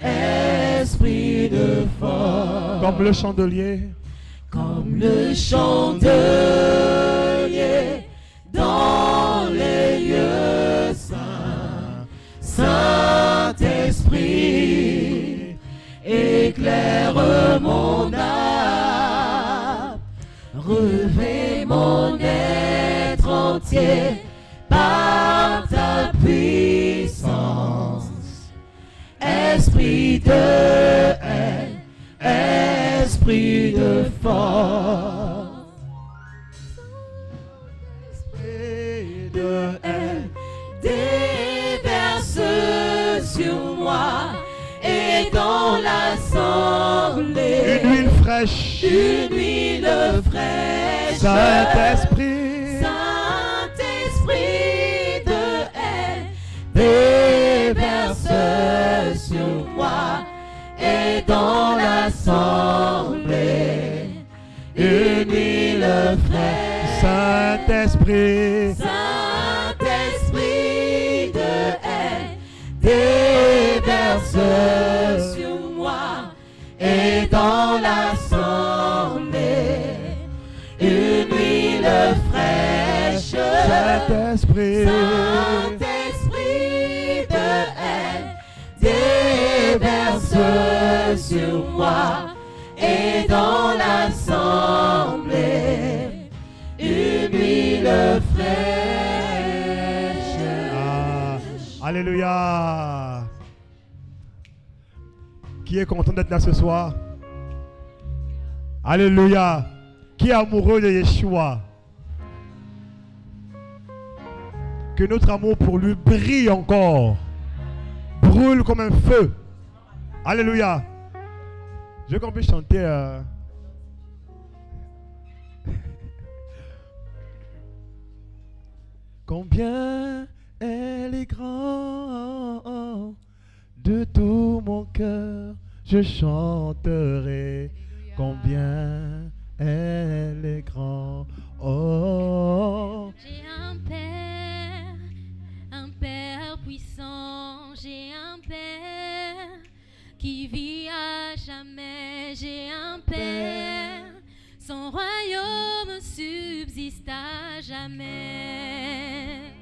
Esprit de force. Comme le chandelier. Comme le chandelier dans les lieux saints. Saint-Esprit, éclaire mon âme. Revêt mon être entier de haine, esprit de force. Esprit de haine, déverse sur moi et dans l'assemblée. Une huile fraîche. Une huile fraîche. Saint-Esprit. Saint-Esprit de haine, déverse sur moi l'assemblée. Une huile fraîche. Saint-Esprit. Saint-Esprit de haine, déverse et dans l'assemblée. Une huile fraîche. Ah, Alléluia. Qui est content d'être là ce soir? Alléluia. Qui est amoureux de Yeshua? Que notre amour pour lui brille encore. Brûle comme un feu. Alléluia. Je veux qu'on puisse chanter. euh, Combien elle est grande, de tout mon cœur? Je chanterai. Combien elle est grande. Oh, jamais, j'ai un père, son royaume subsiste à jamais.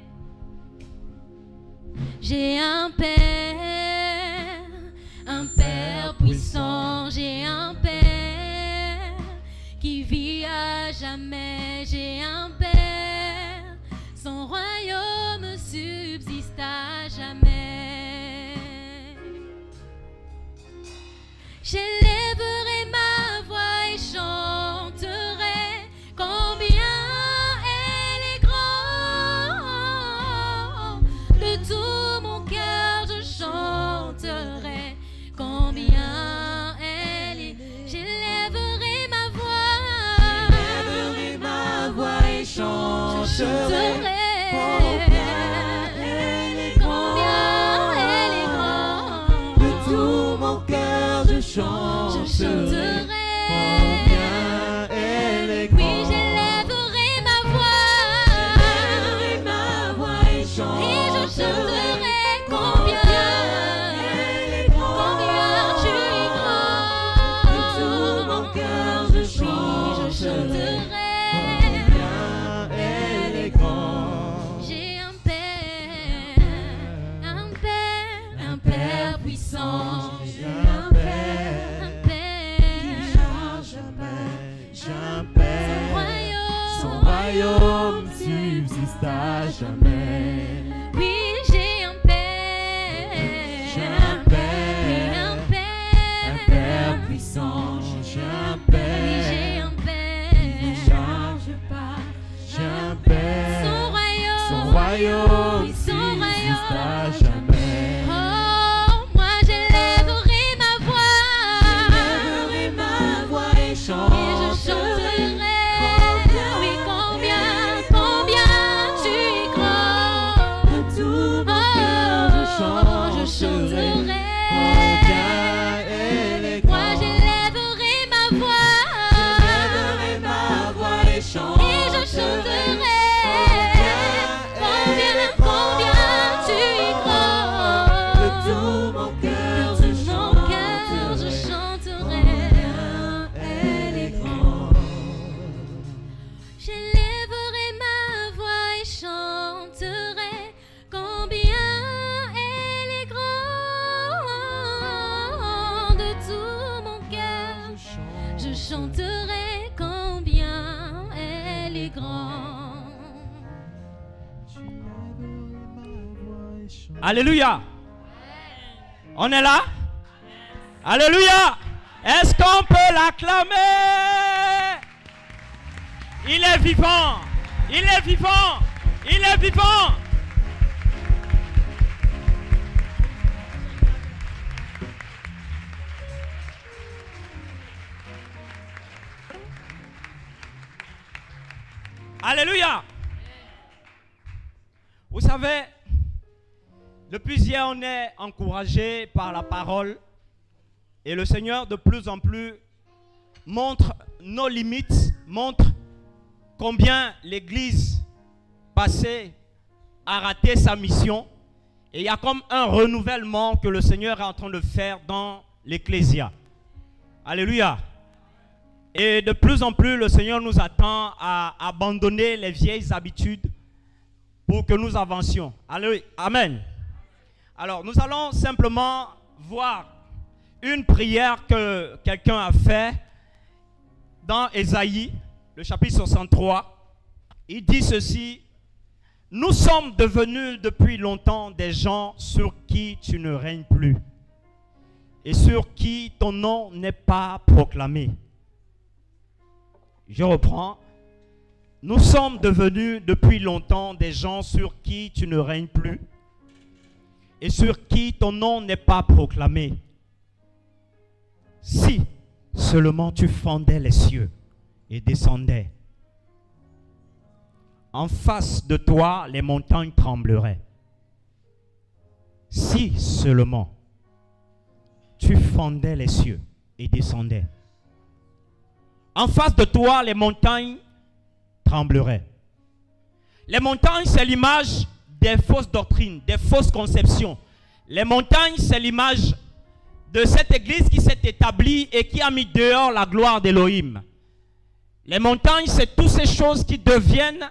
J'ai un père, un père puissant, j'ai un père qui vit à jamais, shit. Alléluia. On est là? Alléluia. Est-ce qu'on peut l'acclamer? Il est vivant. Il est vivant. Il est vivant. On est encouragé par la parole et le Seigneur de plus en plus montre nos limites, montre combien l'Église passée a raté sa mission. Et il y a comme un renouvellement que le Seigneur est en train de faire dans l'Ecclésia. Alléluia. Et de plus en plus, le Seigneur nous attend à abandonner les vieilles habitudes pour que nous avancions. Alléluia. Amen. Alors, nous allons simplement voir une prière que quelqu'un a fait dans Ésaïe, le chapitre 63. Il dit ceci, nous sommes devenus depuis longtemps des gens sur qui tu ne règnes plus et sur qui ton nom n'est pas proclamé. Je reprends. Nous sommes devenus depuis longtemps des gens sur qui tu ne règnes plus et sur qui ton nom n'est pas proclamé. Si seulement tu fendais les cieux et descendais, en face de toi les montagnes trembleraient. Si seulement tu fendais les cieux et descendais, en face de toi les montagnes trembleraient. Les montagnes, c'est l'image des fausses doctrines, des fausses conceptions. Les montagnes, c'est l'image de cette église qui s'est établie et qui a mis dehors la gloire d'Élohim. Les montagnes, c'est toutes ces choses qui deviennent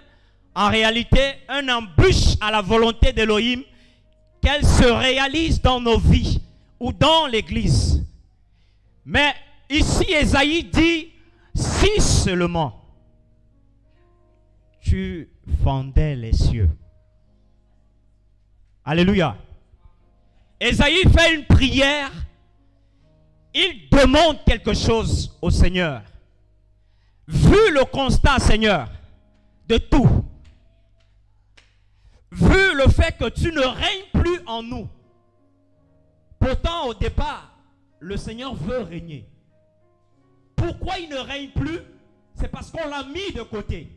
en réalité un embûche à la volonté d'Élohim, qu'elles se réalisent dans nos vies ou dans l'église. Mais ici, Esaïe dit, si seulement tu fendais les cieux. Alléluia. Esaïe fait une prière. Il demande quelque chose au Seigneur. Vu le constat, Seigneur, de tout, vu le fait que tu ne règnes plus en nous, pourtant au départ, le Seigneur veut régner. Pourquoi il ne règne plus? C'est parce qu'on l'a mis de côté.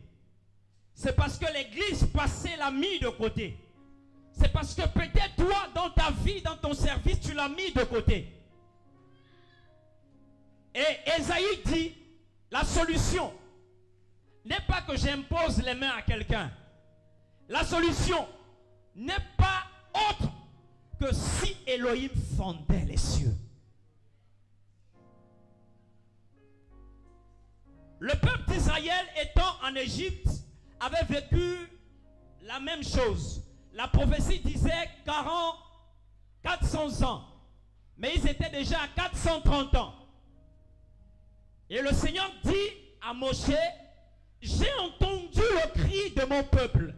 C'est parce que l'église passée l'a mis de côté. C'est parce que peut-être toi, dans ta vie, dans ton service, tu l'as mis de côté. Et Esaïe dit, la solution n'est pas que j'impose les mains à quelqu'un. La solution n'est pas autre que si Elohim fondait les cieux. Le peuple d'Israël étant en Égypte avait vécu la même chose. La prophétie disait 40, 400 ans. Mais ils étaient déjà à 430 ans. Et le Seigneur dit à Moshe, j'ai entendu le cri de mon peuple.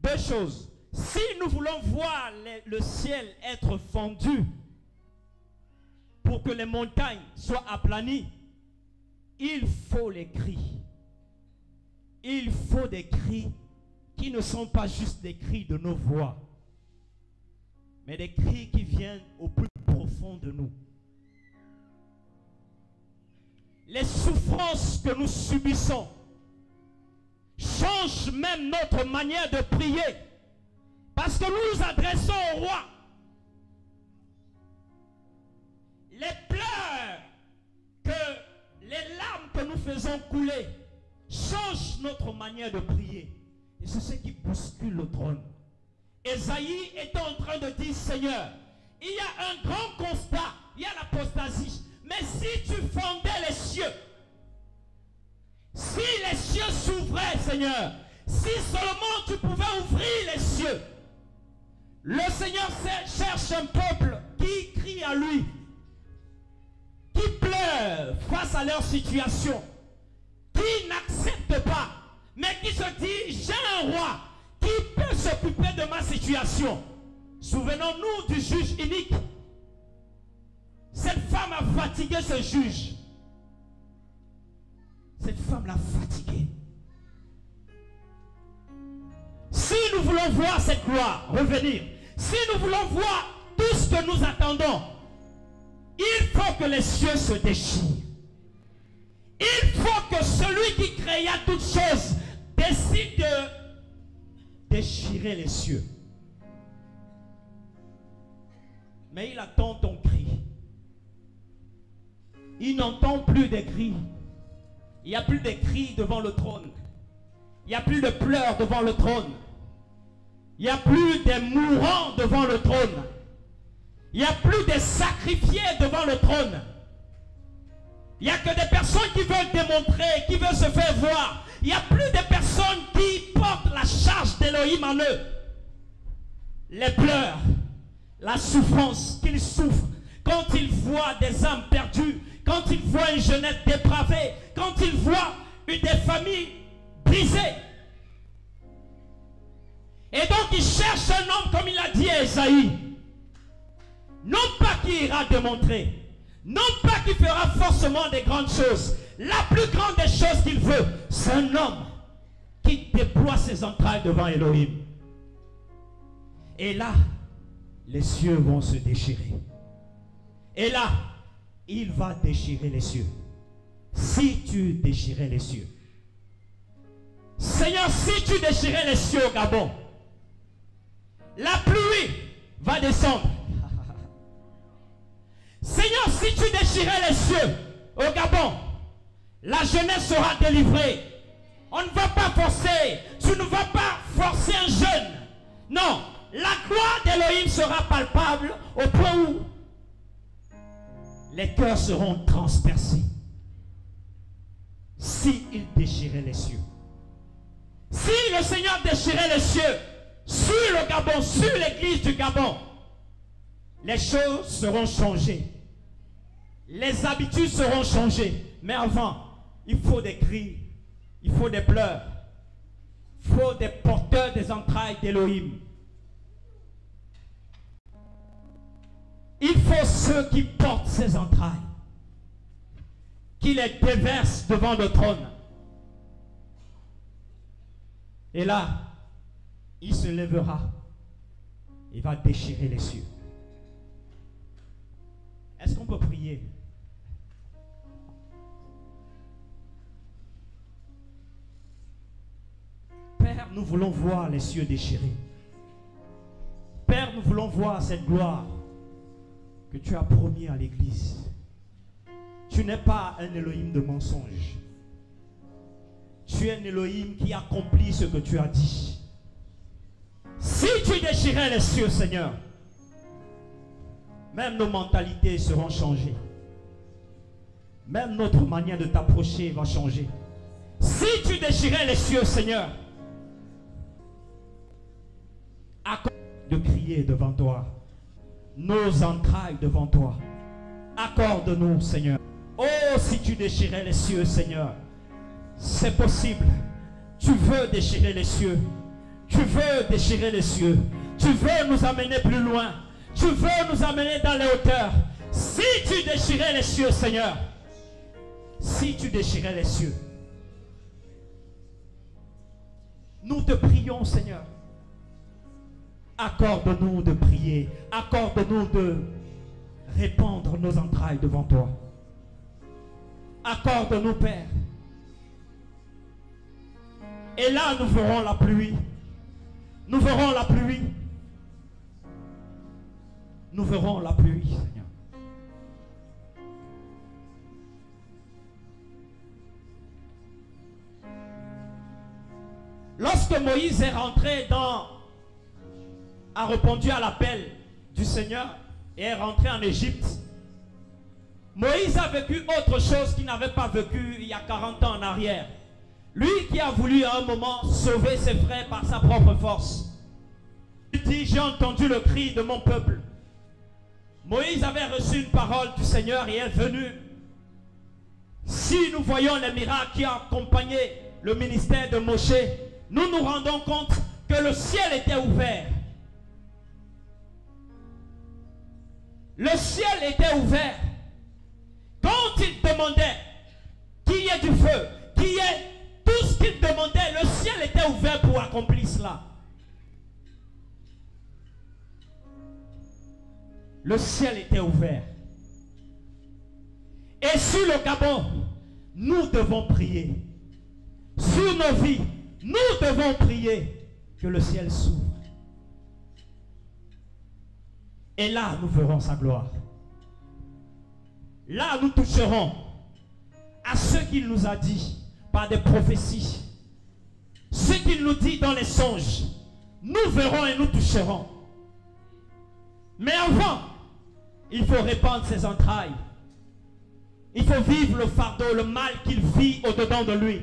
Deux choses. Si nous voulons voir le ciel être fendu pour que les montagnes soient aplanies, il faut les cris. Il faut des cris qui ne sont pas juste des cris de nos voix, mais des cris qui viennent au plus profond de nous. Les souffrances que nous subissons changent même notre manière de prier. Parce que nous nous adressons au roi. Les pleurs que les larmes que nous faisons couler changent notre manière de prier. Et c'est ce qui bouscule le trône. Esaïe est en train de dire, Seigneur, il y a un grand constat, il y a l'apostasie. Mais si tu fondais les cieux, les cieux s'ouvraient, Seigneur. Si seulement tu pouvais ouvrir les cieux. Le Seigneur cherche un peuple qui crie à lui, qui pleure face à leur situation, qui n'accepte pas, mais qui se dit, j'ai un roi qui peut s'occuper de ma situation. Souvenons-nous du juge unique. Cette femme a fatigué ce juge. Cette femme l'a fatigué. Si nous voulons voir cette gloire revenir, si nous voulons voir tout ce que nous attendons, il faut que les cieux se déchirent. Il faut que celui qui créa toutes choses décide de déchirer les cieux. Mais il attend ton cri. Il n'entend plus des cris. Il n'y a plus de cris devant le trône. Il n'y a plus de pleurs devant le trône. Il n'y a plus de mourants devant le trône. Il n'y a plus de sacrifiés devant le trône. Il n'y a que des personnes qui veulent démontrer, qui veulent se faire voir. Il n'y a plus de personnes qui portent la charge d'Élohim en eux. Les pleurs, la souffrance qu'ils souffrent quand ils voient des âmes perdues, quand ils voient une jeunesse dépravée, quand ils voient une des familles brisées. Et donc ils cherchent un homme, comme il a dit à Esaïe, non pas qui ira démontrer, non pas qui fera forcément des grandes choses. La plus grande des choses qu'il veut, c'est un homme qui déploie ses entrailles devant Elohim. Et là, les cieux vont se déchirer. Et là, il va déchirer les cieux. Si tu déchirais les cieux. Seigneur, si tu déchirais les cieux au Gabon, la pluie va descendre. Seigneur, si tu déchirais les cieux au Gabon, la jeunesse sera délivrée. On ne va pas forcer. Tu ne vas pas forcer un jeune. Non, la gloire d'Élohim sera palpable au point où les cœurs seront transpercés. Si il déchirait les cieux. Si le Seigneur déchirait les cieux sur le Gabon, sur l'église du Gabon, les choses seront changées. Les habitudes seront changées. Mais avant, il faut des cris, il faut des pleurs, il faut des porteurs des entrailles d'Élohim. Il faut ceux qui portent ces entrailles, qui les déversent devant le trône. Et là, il se lèvera. Il va déchirer les cieux. Est-ce qu'on peut prier? Père, nous voulons voir les cieux déchirés. Père, nous voulons voir cette gloire que tu as promis à l'Église. Tu n'es pas un Elohim de mensonge. Tu es un Elohim qui accomplit ce que tu as dit. Si tu déchirais les cieux, Seigneur, même nos mentalités seront changées. Même notre manière de t'approcher va changer. Si tu déchirais les cieux, Seigneur, de crier devant toi, nos entrailles devant toi. Accorde-nous, Seigneur. Oh, si tu déchirais les cieux, Seigneur, c'est possible. Tu veux déchirer les cieux. Tu veux déchirer les cieux. Tu veux nous amener plus loin. Tu veux nous amener dans les hauteurs. Si tu déchirais les cieux, Seigneur. Si tu déchirais les cieux. Nous te prions, Seigneur. Accorde-nous de prier. Accorde-nous de répandre nos entrailles devant toi. Accorde-nous, Père. Et là, nous verrons la pluie. Nous verrons la pluie. Nous verrons la pluie, Seigneur. Lorsque Moïse est rentré dans, a répondu à l'appel du Seigneur et est rentré en Égypte, Moïse a vécu autre chose qu'il n'avait pas vécu il y a 40 ans en arrière. Lui qui a voulu à un moment sauver ses frères par sa propre force. Il dit, j'ai entendu le cri de mon peuple. Moïse avait reçu une parole du Seigneur et est venu. Si nous voyons les miracles qui ont accompagné le ministère de Moshe, nous nous rendons compte que le ciel était ouvert. Le ciel était ouvert. Quand il demandait qu'il y ait du feu, qu'il y ait tout ce qu'il demandait, le ciel était ouvert pour accomplir cela. Le ciel était ouvert. Et sur le Gabon, nous devons prier. Sur nos vies, nous devons prier que le ciel s'ouvre. Et là, nous verrons sa gloire. Là, nous toucherons à ce qu'il nous a dit par des prophéties. Ce qu'il nous dit dans les songes. Nous verrons et nous toucherons. Mais avant, il faut répandre ses entrailles. Il faut vivre le fardeau, le mal qu'il vit au-dedans de lui.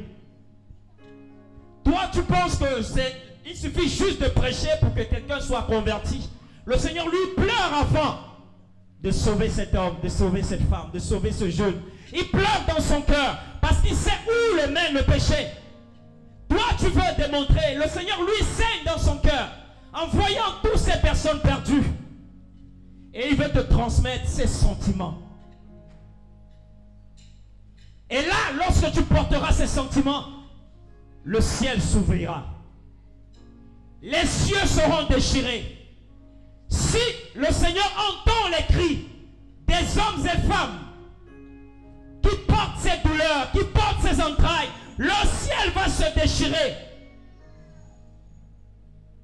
Toi, tu penses que c'est. Il suffit juste de prêcher pour que quelqu'un soit converti. Le Seigneur lui pleure avant de sauver cet homme, de sauver cette femme, de sauver ce jeune. Il pleure dans son cœur parce qu'il sait où le mène le péché. Toi, tu veux démontrer. Le Seigneur lui saigne dans son cœur en voyant toutes ces personnes perdues. Et il veut te transmettre ses sentiments. Et là, lorsque tu porteras ces sentiments, le ciel s'ouvrira. Les cieux seront déchirés. Si le Seigneur entend les cris des hommes et femmes qui portent ces douleurs, qui portent ces entrailles, le ciel va se déchirer.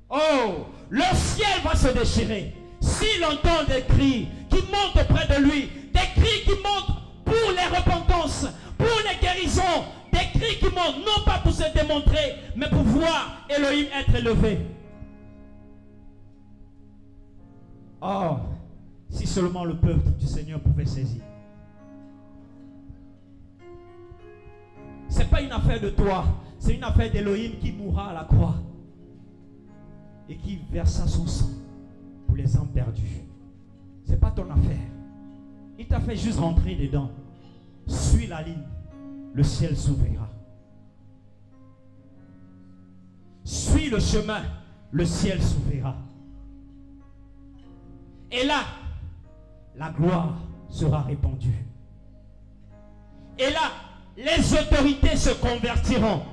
Oh, le ciel va se déchirer. S'il entend des cris qui montent auprès de lui, des cris qui montent pour les repentances, pour les guérisons, des cris qui montent, non pas pour se démontrer, mais pour voir Elohim être élevé. Oh, si seulement le peuple du Seigneur pouvait saisir. C'est pas une affaire de toi, c'est une affaire d'Elohim qui mourra à la croix et qui versa son sang pour les âmes perdues. C'est pas ton affaire. Il t'a fait juste rentrer dedans. Suis la ligne, le ciel s'ouvrira. Suis le chemin, le ciel s'ouvrira. Et là, la gloire sera répandue. Et là, les autorités se convertiront.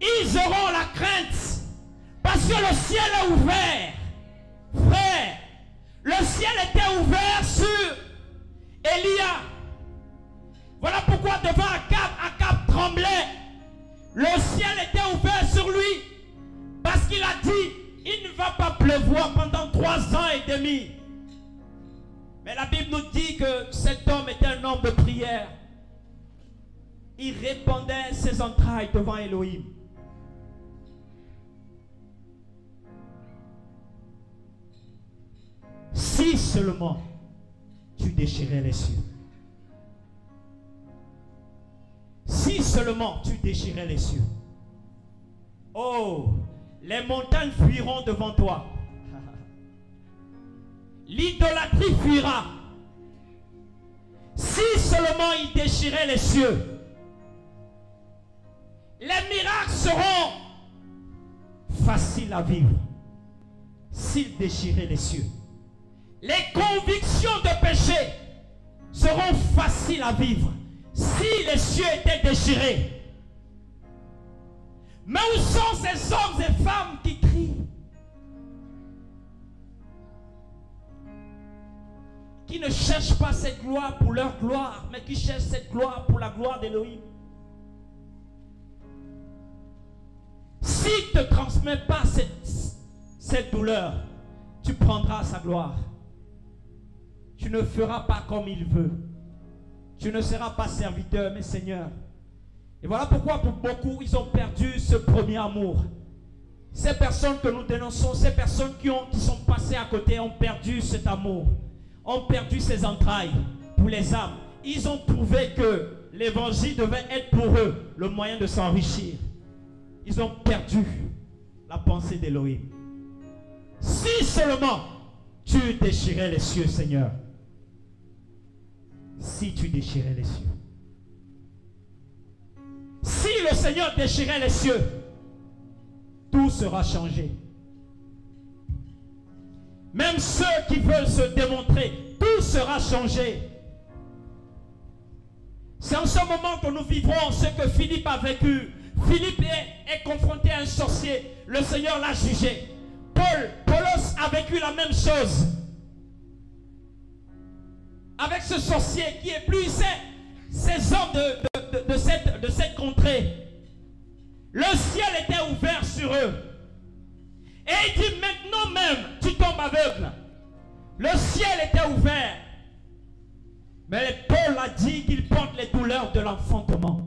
Ils auront la crainte parce que le ciel est ouvert. Frère, le ciel était ouvert sur Elia. Voilà pourquoi devant Akab, Akab tremblait. Le ciel était ouvert sur lui parce qu'il a dit, il ne va pas pleuvoir pendant trois ans et demi. Mais la Bible nous dit que cet homme était un homme de prière. Il répandait ses entrailles devant Elohim. Si seulement tu déchirais les cieux. Si seulement tu déchirais les cieux. Oh, les montagnes fuiront devant toi. L'idolâtrie fuira. Si seulement il déchirait les cieux. Les miracles seront faciles à vivre. S'il déchirait les cieux. Les convictions de péché seront faciles à vivre si les cieux étaient déchirés. Mais où sont ces hommes et femmes qui crient Qui ne cherchent pas cette gloire pour leur gloire, mais qui cherchent cette gloire pour la gloire d'Élohim. S'il ne te transmet pas cette, douleur, tu prendras sa gloire. Tu ne feras pas comme il veut. Tu ne seras pas serviteur, mais Seigneur. Et voilà pourquoi pour beaucoup, ils ont perdu ce premier amour. Ces personnes que nous dénonçons, ces personnes qui, ont, qui sont passées à côté ont perdu cet amour, ont perdu ces entrailles pour les âmes. Ils ont trouvé que l'évangile devait être pour eux le moyen de s'enrichir. Ils ont perdu la pensée d'Élohim. Si seulement tu déchirais les cieux, Seigneur. Si tu déchirais les cieux. Si le Seigneur déchirait les cieux, tout sera changé. Même ceux qui veulent se démontrer, tout sera changé. C'est en ce moment que nous vivrons ce que Philippe a vécu. Philippe est, confronté à un sorcier. Le Seigneur l'a jugé. Paul, Paulos a vécu la même chose. Avec ce sorcier qui est plus c'est ces hommes de- de- cette, cette contrée. Le ciel était ouvert sur eux. Et il dit maintenant même, tu tombes aveugle. Le ciel était ouvert. Mais Paul a dit qu'il porte les douleurs de l'enfantement.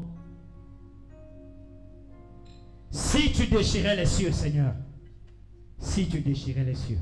Si tu déchirais les cieux, Seigneur, si tu déchirais les cieux.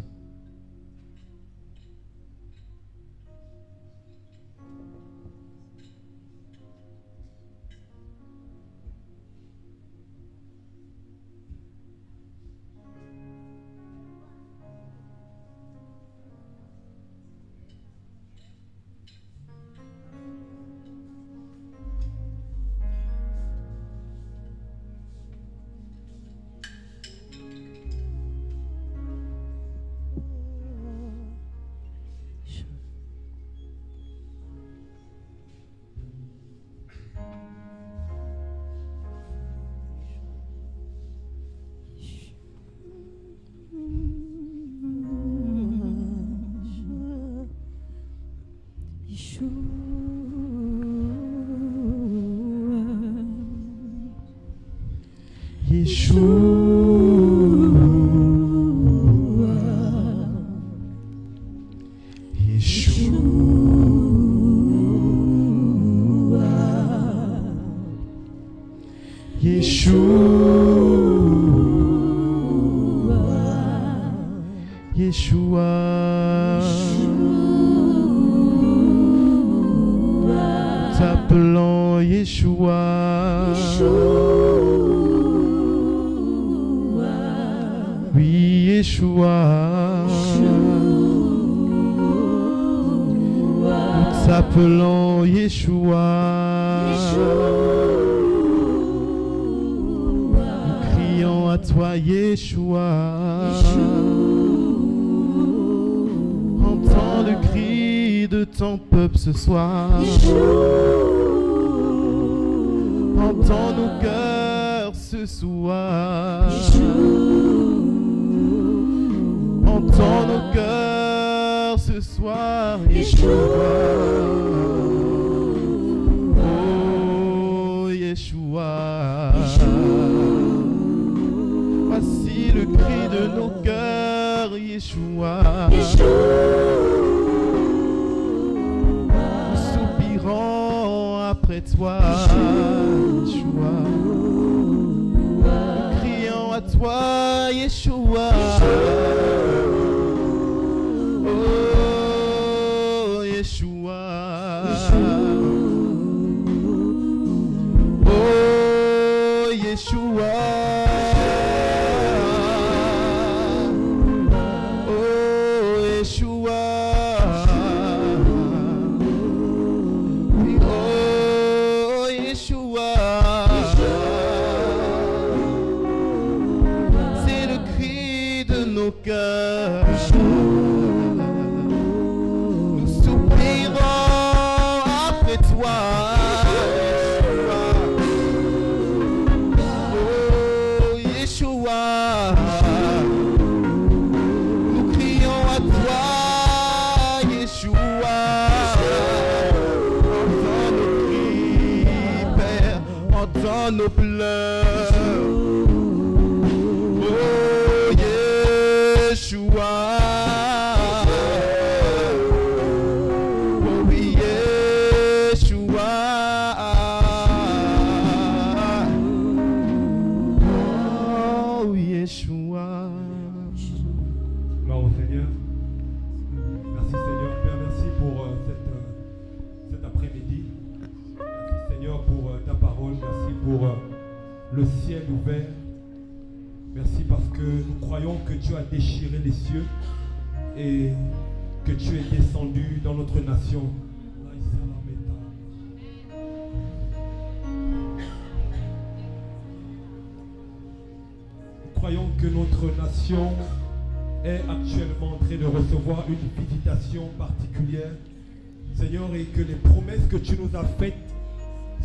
Que tu nous as faites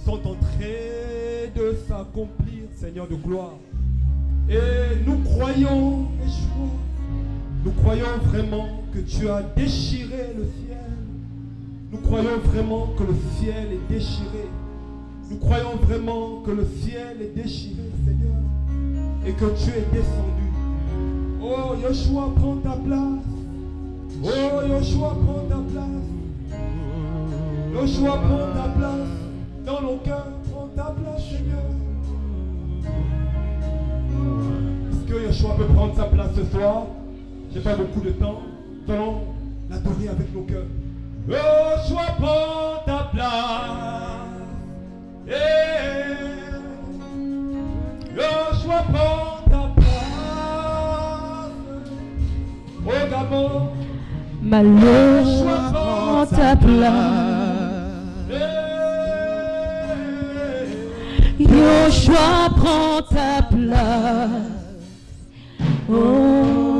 sont en train de s'accomplir, Seigneur de gloire. Et nous croyons, Yeshua, nous croyons vraiment que tu as déchiré le ciel. Nous croyons vraiment que le ciel est déchiré. Nous croyons vraiment que le ciel est déchiré, Seigneur. Et que tu es descendu. Oh, Yeshua, prends ta place. Oh, Yeshua, prends ta place. Yeshua, prends ta place. Dans nos cœurs, prends ta place, Seigneur. Est-ce que Yeshua peut prendre sa place ce soir? J'ai pas beaucoup de temps. Nous allons l'adorer avec nos cœurs. Yeshua, prends ta place. Eh. Yeshua, prends ta place. Au Gabon. Malheur prend ta place. Eh. Yoshua prend ta place. Oh,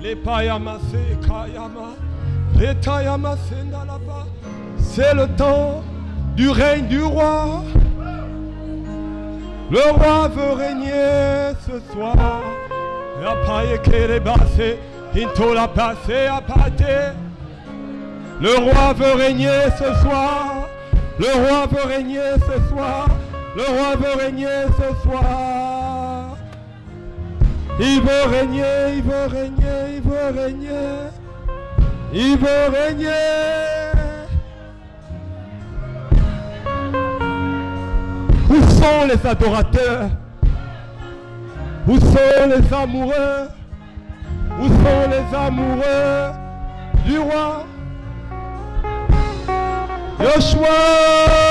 Les payamase kayama. Les tayamase nalaba. C'est le temps du règne du roi. Le roi veut régner ce soir. La paille kerebase. Into la passe apate. Le roi veut régner ce soir. Le roi veut régner ce soir. Le roi veut régner ce soir. Il veut régner, il veut régner, il veut régner. Il veut régner. Où sont les adorateurs? Où sont les amoureux? Où sont les amoureux du roi? Joshua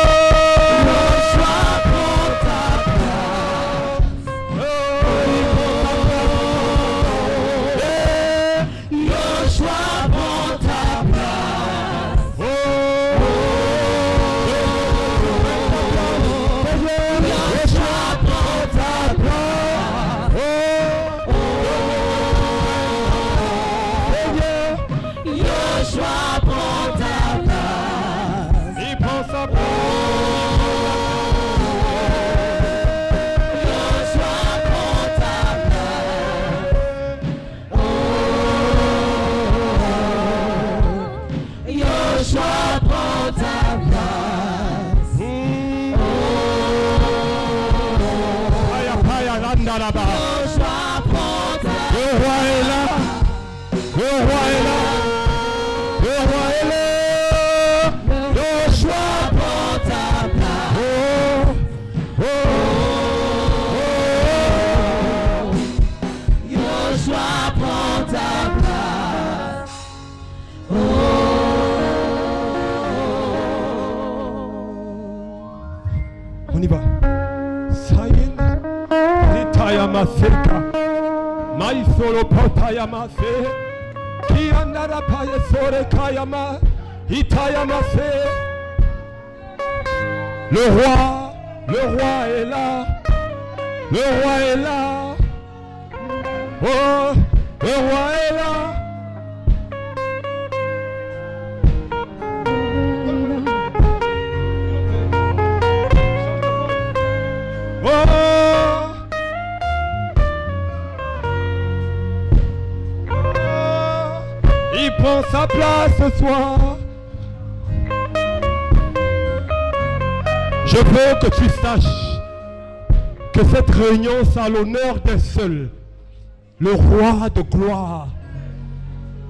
solo potaya mase. Ki andara paye sore kayama. Hitaya mase. Le roi, le roi est là. Le roi est là. Oh, le roi est là. Ce soir. Je veux que tu saches que cette réunion, c'est à l'honneur d'un seul, le roi de gloire.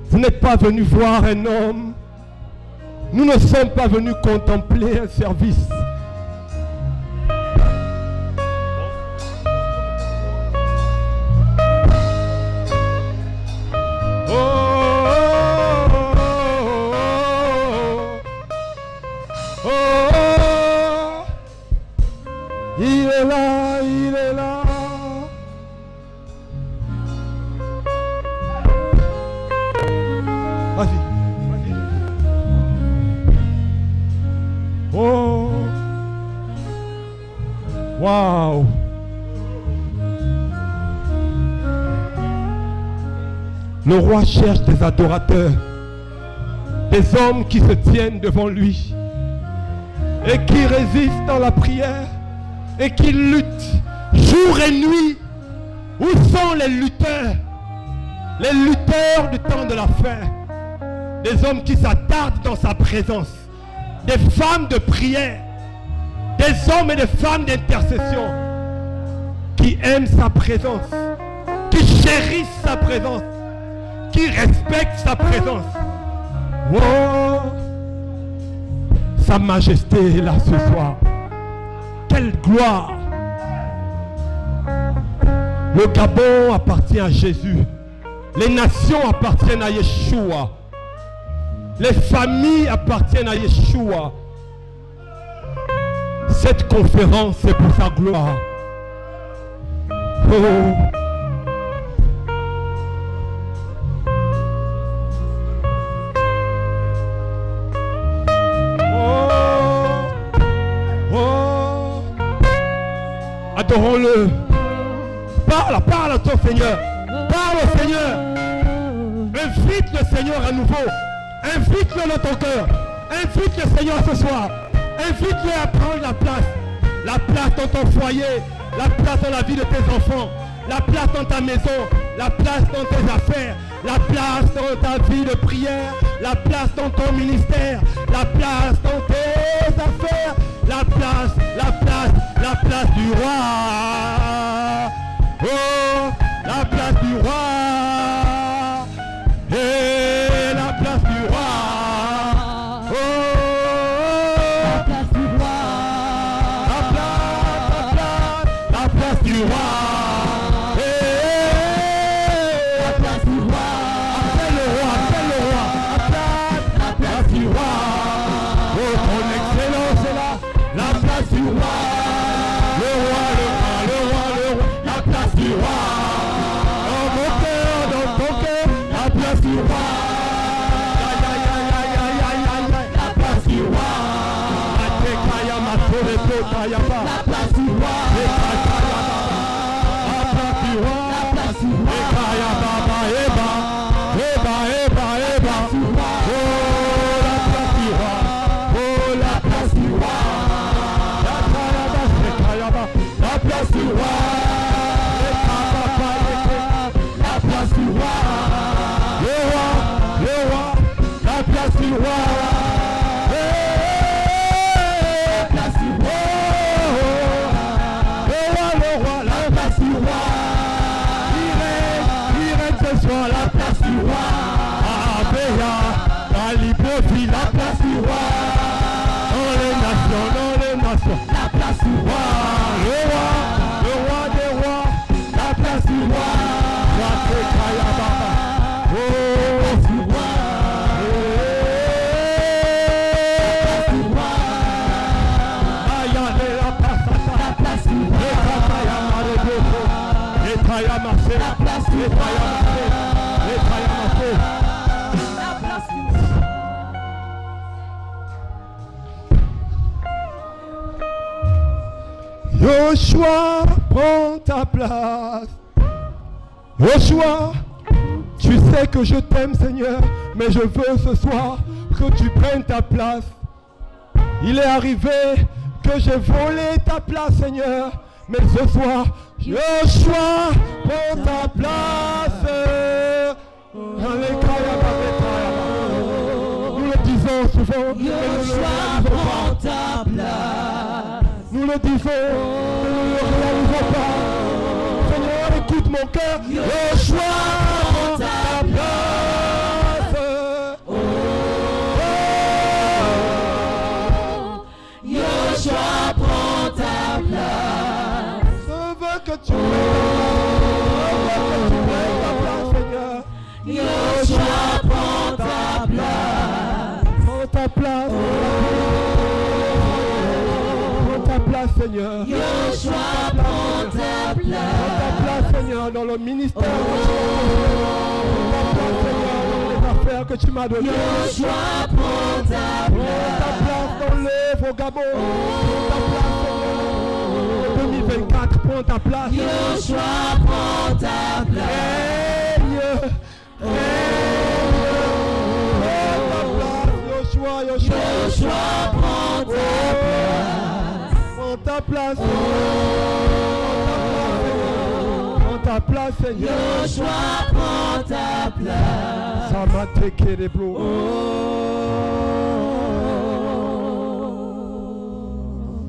Vous n'êtes pas venu voir un homme. Nous ne sommes pas venus contempler un service. Le roi cherche des adorateurs, des hommes qui se tiennent devant lui et qui résistent dans la prière et qui luttent jour et nuit. Où sont les lutteurs? Les lutteurs du temps de la fin. Des hommes qui s'attardent dans sa présence. Des femmes de prière. Des hommes et des femmes d'intercession qui aiment sa présence, qui chérissent sa présence, qui respectent sa présence. Oh, sa majesté est là ce soir. Quelle gloire. Le Gabon appartient à Jésus. Les nations appartiennent à Yeshua. Les familles appartiennent à Yeshua. Cette conférence est pour sa gloire. Oh. Parle, parle à ton Seigneur. Parle au Seigneur. Invite le Seigneur à nouveau. Invite-le dans ton cœur. Invite le Seigneur ce soir. Invite-le à prendre la place. La place dans ton foyer. La place dans la vie de tes enfants. La place dans ta maison. La place dans tes affaires. La place dans ta vie de prière. La place dans ton ministère. La place dans tes affaires. La place, la place, la place du roi. Oh, la Joshua, prends ta place. Joshua, tu sais que je t'aime Seigneur, mais je veux ce soir que tu prennes ta place. Il est arrivé que j'ai volé ta place Seigneur, mais ce soir, Joshua, prends ta place. Le ne le réalisons pas. Seigneur, écoute mon cœur. Joshua, prends ta place. Joshua, prends ta place. Je veux que tu prennes prends ta place. Joshua, prends ta Prends place. ta place, Seigneur, dans le ministère. Prends ta place, Seigneur, dans les affaires que tu m'as données. Joshua, prends ta Prends ta place dans l'œuvre au Gabon. Prends ta place, Seigneur. En 2024, prends ta place. Joshua, prends ta place. Prends ta place, Joshua, Joshua. Joshua, ta place. Prends ta place, Seigneur. Joshua, prends ta place. Ça m'a téqué.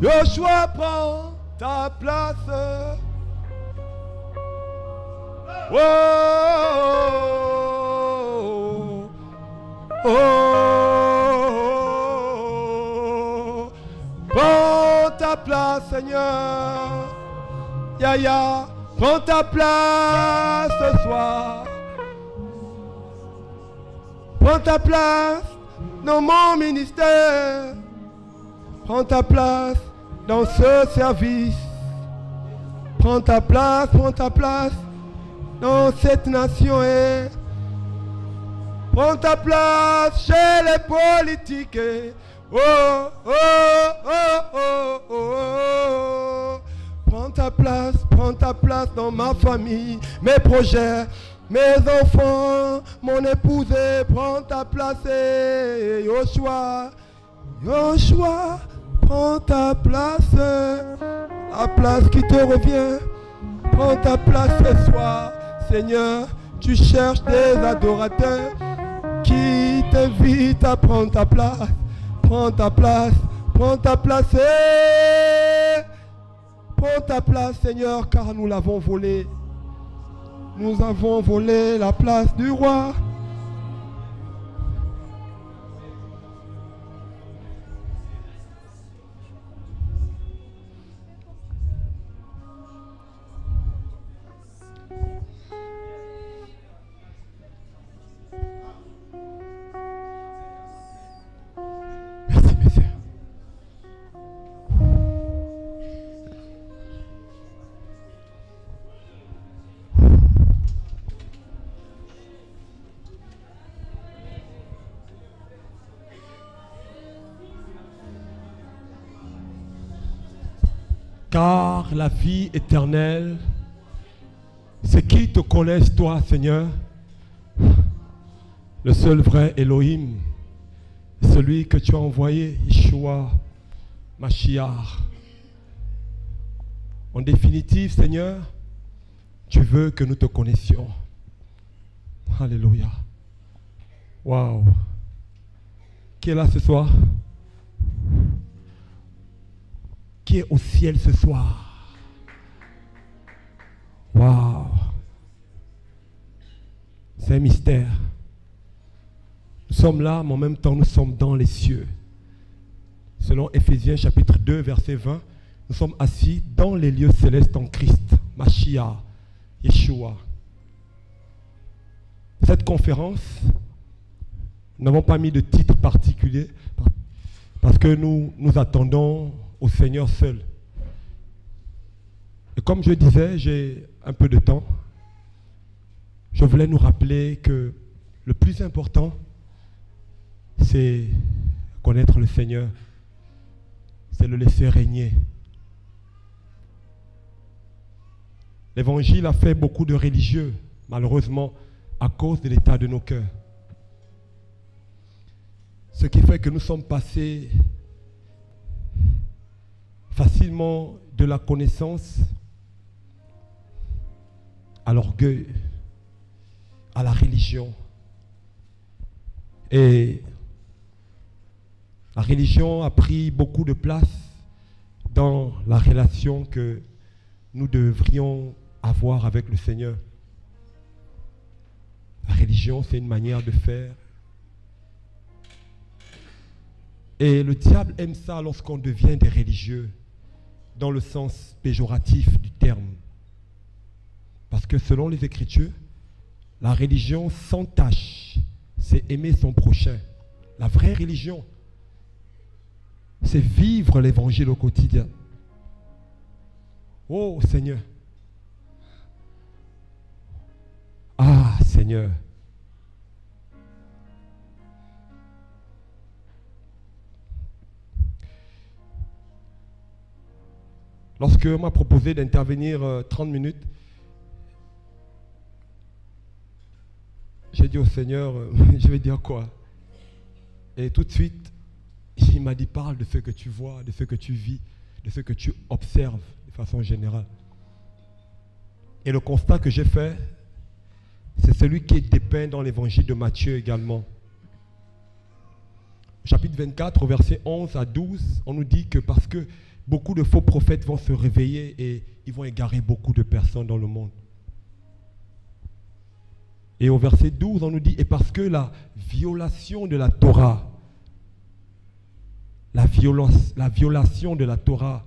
Joshua, prends ta place. Oh, oh, oh, ta place, Seigneur. Yaya, prends ta place ce soir. Prends ta place dans mon ministère. Prends ta place dans ce service. Prends ta place, prends ta place dans cette nation. Et prends ta place chez les politiques. Oh, oh, oh, oh, oh, oh. Prends ta place, prends ta place dans ma famille, mes projets, mes enfants, mon épouse. Prends ta place, et Joshua. Joshua, prends ta place, la place qui te revient. Prends ta place ce soir, Seigneur. Tu cherches des adorateurs qui t'invitent à prendre ta place. Prends ta place, prends ta place. et Prends ta place, Seigneur, car nous l'avons volé. Nous avons volé la place du roi. Car la vie éternelle, c'est qu'ils te connaissent, toi, Seigneur, le seul vrai Elohim, celui que tu as envoyé, Yeshua, Mashiach. En définitive, Seigneur, tu veux que nous te connaissions. Alléluia. Waouh. Qui est là ce soir? Qui est au ciel ce soir Waouh. C'est un mystère. Nous sommes là, mais en même temps, nous sommes dans les cieux. Selon Éphésiens chapitre 2, verset 20, nous sommes assis dans les lieux célestes en Christ, Mashiach, Yeshua. Cette conférence, nous n'avons pas mis de titre particulier parce que nous nous attendons au Seigneur seul. Et comme je disais, j'ai un peu de temps. je voulais nous rappeler que le plus important, c'est connaître le Seigneur, c'est le laisser régner. L'évangile a fait beaucoup de religieux, malheureusement, à cause de l'état de nos cœurs. Ce qui fait que nous sommes passés facilement de la connaissance à l'orgueil, à la religion. Et la religion a pris beaucoup de place dans la relation que nous devrions avoir avec le Seigneur. La religion, c'est une manière de faire. Et le diable aime ça lorsqu'on devient des religieux, dans le sens péjoratif du terme. Parce que selon les Écritures, la religion sans tâche, c'est aimer son prochain. La vraie religion, c'est vivre l'évangile au quotidien. Oh Seigneur. Ah Seigneur. Lorsque m'a proposé d'intervenir euh, 30 minutes, j'ai dit au Seigneur, euh, je vais dire quoi? Et tout de suite, il m'a dit, parle de ce que tu vois, de ce que tu vis, de ce que tu observes de façon générale. Et le constat que j'ai fait, c'est celui qui est dépeint dans l'évangile de Matthieu également. Chapitre 24, au verset 11 à 12, on nous dit que parce que beaucoup de faux prophètes vont se réveiller et ils vont égarer beaucoup de personnes dans le monde. Et au verset 12, on nous dit, et parce que la violation de la Torah, la, violation de la Torah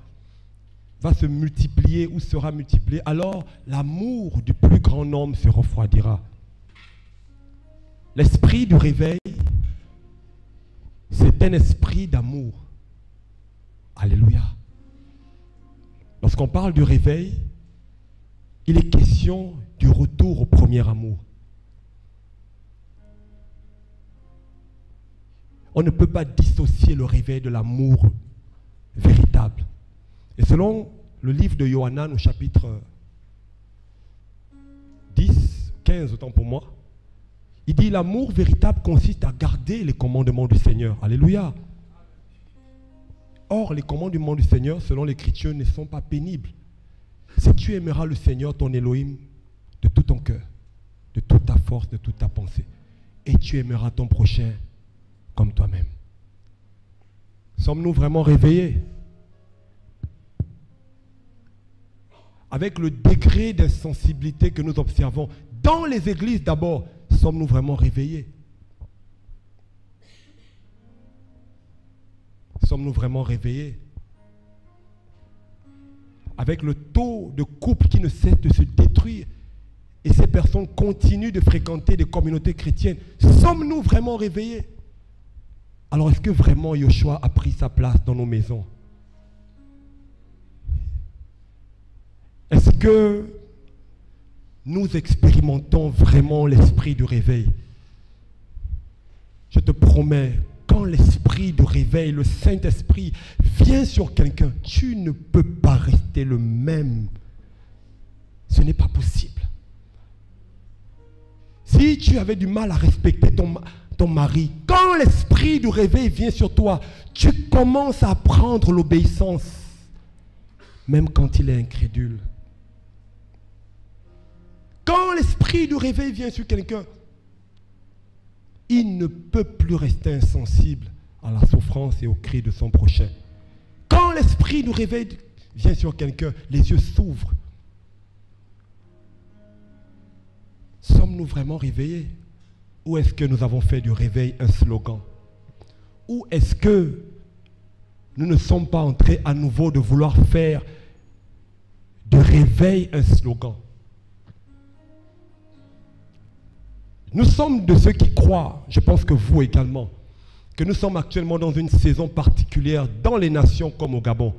va se multiplier ou sera multipliée, alors l'amour du plus grand nombre se refroidira. L'esprit du réveil, c'est un esprit d'amour. Alléluia. Lorsqu'on parle du réveil, il est question du retour au premier amour. On ne peut pas dissocier le réveil de l'amour véritable. Et selon le livre de Johanan au chapitre 10, 15 autant pour moi, il dit l'amour véritable consiste à garder les commandements du Seigneur. Alléluia. Or, les commandements du Seigneur, selon l'Écriture, ne sont pas pénibles. Si tu aimeras le Seigneur, ton Elohim, de tout ton cœur, de toute ta force, de toute ta pensée, et tu aimeras ton prochain comme toi-même. Sommes-nous vraiment réveillés Avec le degré d'insensibilité que nous observons dans les églises d'abord, sommes-nous vraiment réveillés? Sommes-nous vraiment réveillés Avec le taux de couples qui ne cesse de se détruire et ces personnes continuent de fréquenter des communautés chrétiennes, sommes-nous vraiment réveillés Alors est-ce que vraiment Yoshua a pris sa place dans nos maisons Est-ce que nous expérimentons vraiment l'esprit du réveil Je te promets, quand l'esprit du réveil, le Saint-Esprit vient sur quelqu'un, tu ne peux pas rester le même. Ce n'est pas possible. Si tu avais du mal à respecter ton, ton mari, quand l'esprit du réveil vient sur toi, tu commences à apprendre l'obéissance, même quand il est incrédule. Quand l'esprit du réveil vient sur quelqu'un, il ne peut plus rester insensible à la souffrance et au cri de son prochain. Quand l'esprit du réveil vient sur quelqu'un, les yeux s'ouvrent. Sommes-nous vraiment réveillés? Ou est-ce que nous avons fait du réveil un slogan? Ou est-ce que nous ne sommes pas entrés à nouveau de vouloir faire de réveil un slogan? Nous sommes de ceux qui croient, je pense que vous également, que nous sommes actuellement dans une saison particulière dans les nations comme au Gabon.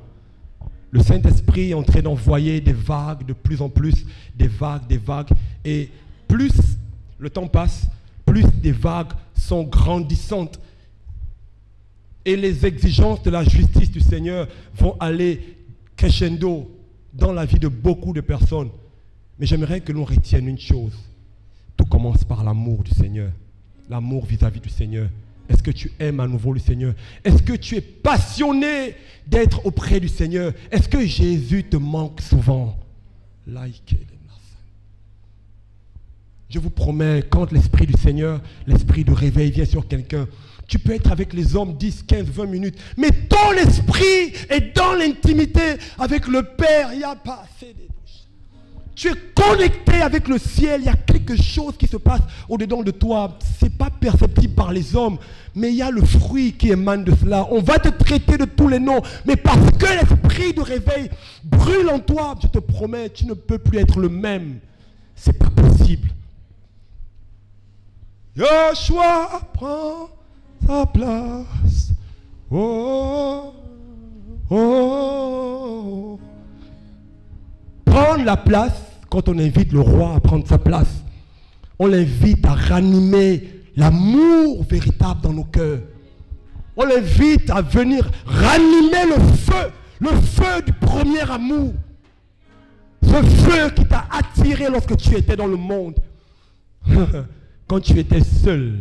Le Saint-Esprit est en train d'envoyer des vagues, de plus en plus, des vagues, des vagues. Et plus le temps passe, plus des vagues sont grandissantes. Et les exigences de la justice du Seigneur vont aller crescendo dans la vie de beaucoup de personnes. Mais j'aimerais que l'on retienne une chose. Tout commence par l'amour du Seigneur. L'amour vis-à-vis du Seigneur. Est-ce que tu aimes à nouveau le Seigneur? Est-ce que tu es passionné d'être auprès du Seigneur? Est-ce que Jésus te manque souvent? Je vous promets, quand l'Esprit du Seigneur, l'Esprit de réveil vient sur quelqu'un, tu peux être avec les hommes 10, 15, 20 minutes, mais ton esprit est dans l'intimité avec le Père. Il n'y a pas assez de tu es connecté avec le ciel. Il y a quelque chose qui se passe au-dedans de toi. Ce n'est pas perceptible par les hommes, mais il y a le fruit qui émane de cela. On va te traiter de tous les noms, mais parce que l'esprit de réveil brûle en toi, je te promets, tu ne peux plus être le même. Ce n'est pas possible. Joshua prend sa place. Oh, oh. Prendre la place quand on invite le roi à prendre sa place. On l'invite à ranimer l'amour véritable dans nos cœurs. On l'invite à venir ranimer le feu, le feu du premier amour. Ce feu qui t'a attiré lorsque tu étais dans le monde. Quand tu étais seul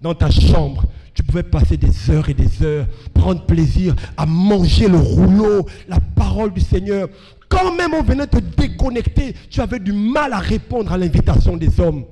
dans ta chambre, tu pouvais passer des heures et des heures, prendre plaisir à manger le rouleau, la parole du Seigneur. Quand même on venait te déconnecter, tu avais du mal à répondre à l'invitation des hommes.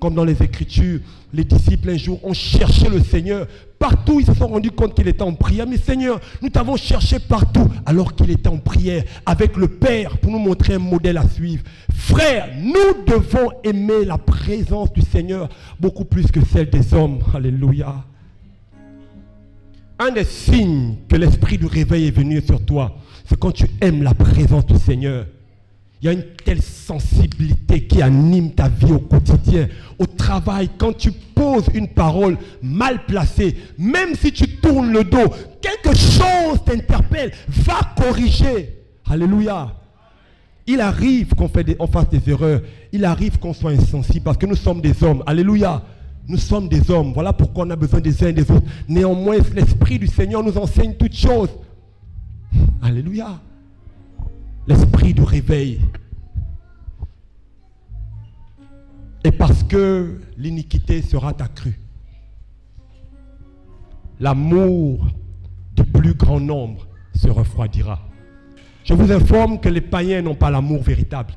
Comme dans les Écritures, les disciples un jour ont cherché le Seigneur. Partout, ils se sont rendus compte qu'il était en prière. Mais Seigneur, nous t'avons cherché partout alors qu'il était en prière avec le Père pour nous montrer un modèle à suivre. Frère, nous devons aimer la présence du Seigneur beaucoup plus que celle des hommes. Alléluia. Un des signes que l'esprit du réveil est venu sur toi, c'est quand tu aimes la présence du Seigneur. Il y a une telle sensibilité qui anime ta vie au quotidien, au travail. Quand tu poses une parole mal placée, même si tu tournes le dos, quelque chose t'interpelle, va corriger. Alléluia. Il arrive qu'on fasse des erreurs. Il arrive qu'on soit insensible parce que nous sommes des hommes. Alléluia. Nous sommes des hommes. Voilà pourquoi on a besoin des uns et des autres. Néanmoins, l'Esprit du Seigneur nous enseigne toutes choses. Alléluia l'esprit du réveil. Et parce que l'iniquité sera accrue, l'amour du plus grand nombre se refroidira. Je vous informe que les païens n'ont pas l'amour véritable.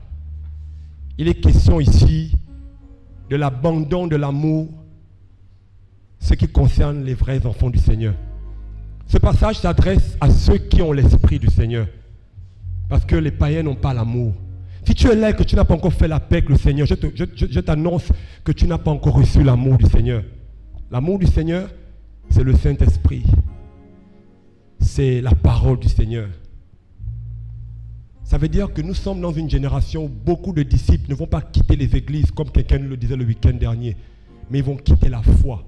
Il est question ici de l'abandon de l'amour, ce qui concerne les vrais enfants du Seigneur. Ce passage s'adresse à ceux qui ont l'esprit du Seigneur. Parce que les païens n'ont pas l'amour. Si tu es là et que tu n'as pas encore fait la paix avec le Seigneur, je t'annonce que tu n'as pas encore reçu l'amour du Seigneur. L'amour du Seigneur, c'est le Saint-Esprit. C'est la parole du Seigneur. Ça veut dire que nous sommes dans une génération où beaucoup de disciples ne vont pas quitter les églises comme quelqu'un le disait le week-end dernier, mais ils vont quitter la foi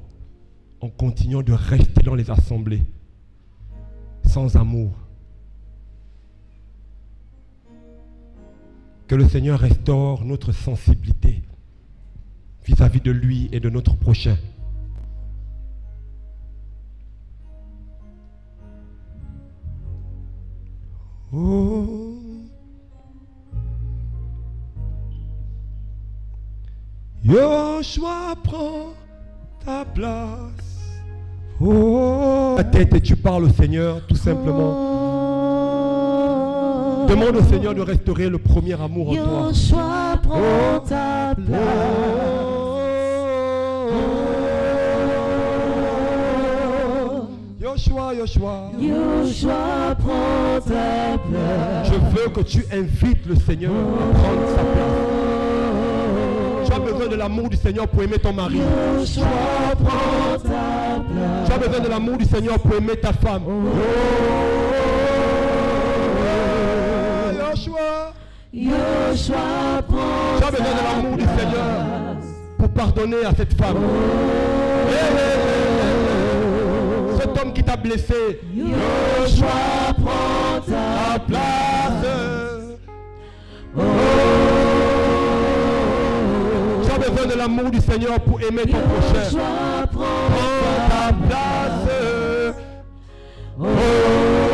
en continuant de rester dans les assemblées sans amour. Que le Seigneur restaure notre sensibilité vis-à-vis de lui et de notre prochain. Oh. Yoshua prend ta place. Oh. Tête et tu parles au Seigneur tout simplement. Demande au Seigneur de restaurer le premier amour en toi. Yoshua prend Oh. ta place. Yoshua, Yoshua. Yoshua prend ta place. Je veux que tu invites le Seigneur à prendre sa place. Tu as besoin de l'amour du Seigneur pour aimer ton mari. Yoshua prend ta place. Tu as besoin de l'amour du Seigneur pour aimer ta femme. Yoshua. As besoin de l'amour du Seigneur pour pardonner à cette femme. Eh. Cet homme qui t'a blessé. Yoshua prend ta place. l'amour du Seigneur pour aimer ton prochain. Prends Prends ta place. Oh,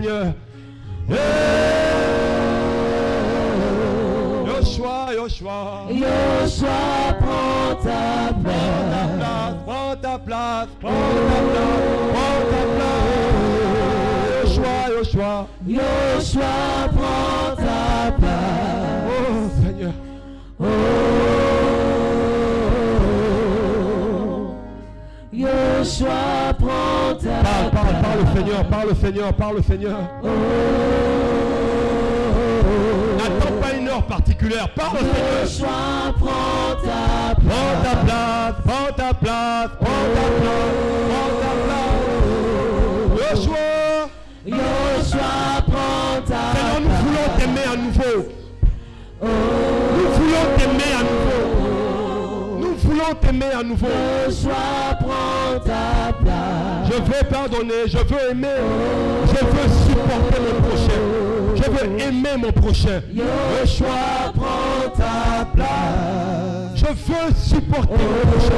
Seigneur. Eh, Joshua, Joshua. Yoshua, prends ta place. Prends ta place, prends ta place, prends ta place. Joshua, Joshua. Yoshua, prends ta place. Oh Seigneur. Yoshua, prends ta Parle, parle, parle au Seigneur, parle au Seigneur, parle au Seigneur. N'attends pas une heure particulière, parle au Seigneur. Prends ta Prends ta place, prends ta place, prends ta place, prends ta place. Joshua, Yoshua, prends t'aimer à nouveau. Yoshua, prends ta place. Je veux pardonner, je veux aimer, je veux supporter mon prochain. Je veux aimer mon prochain. Yoshua, prends ta place. Je veux supporter mon prochain.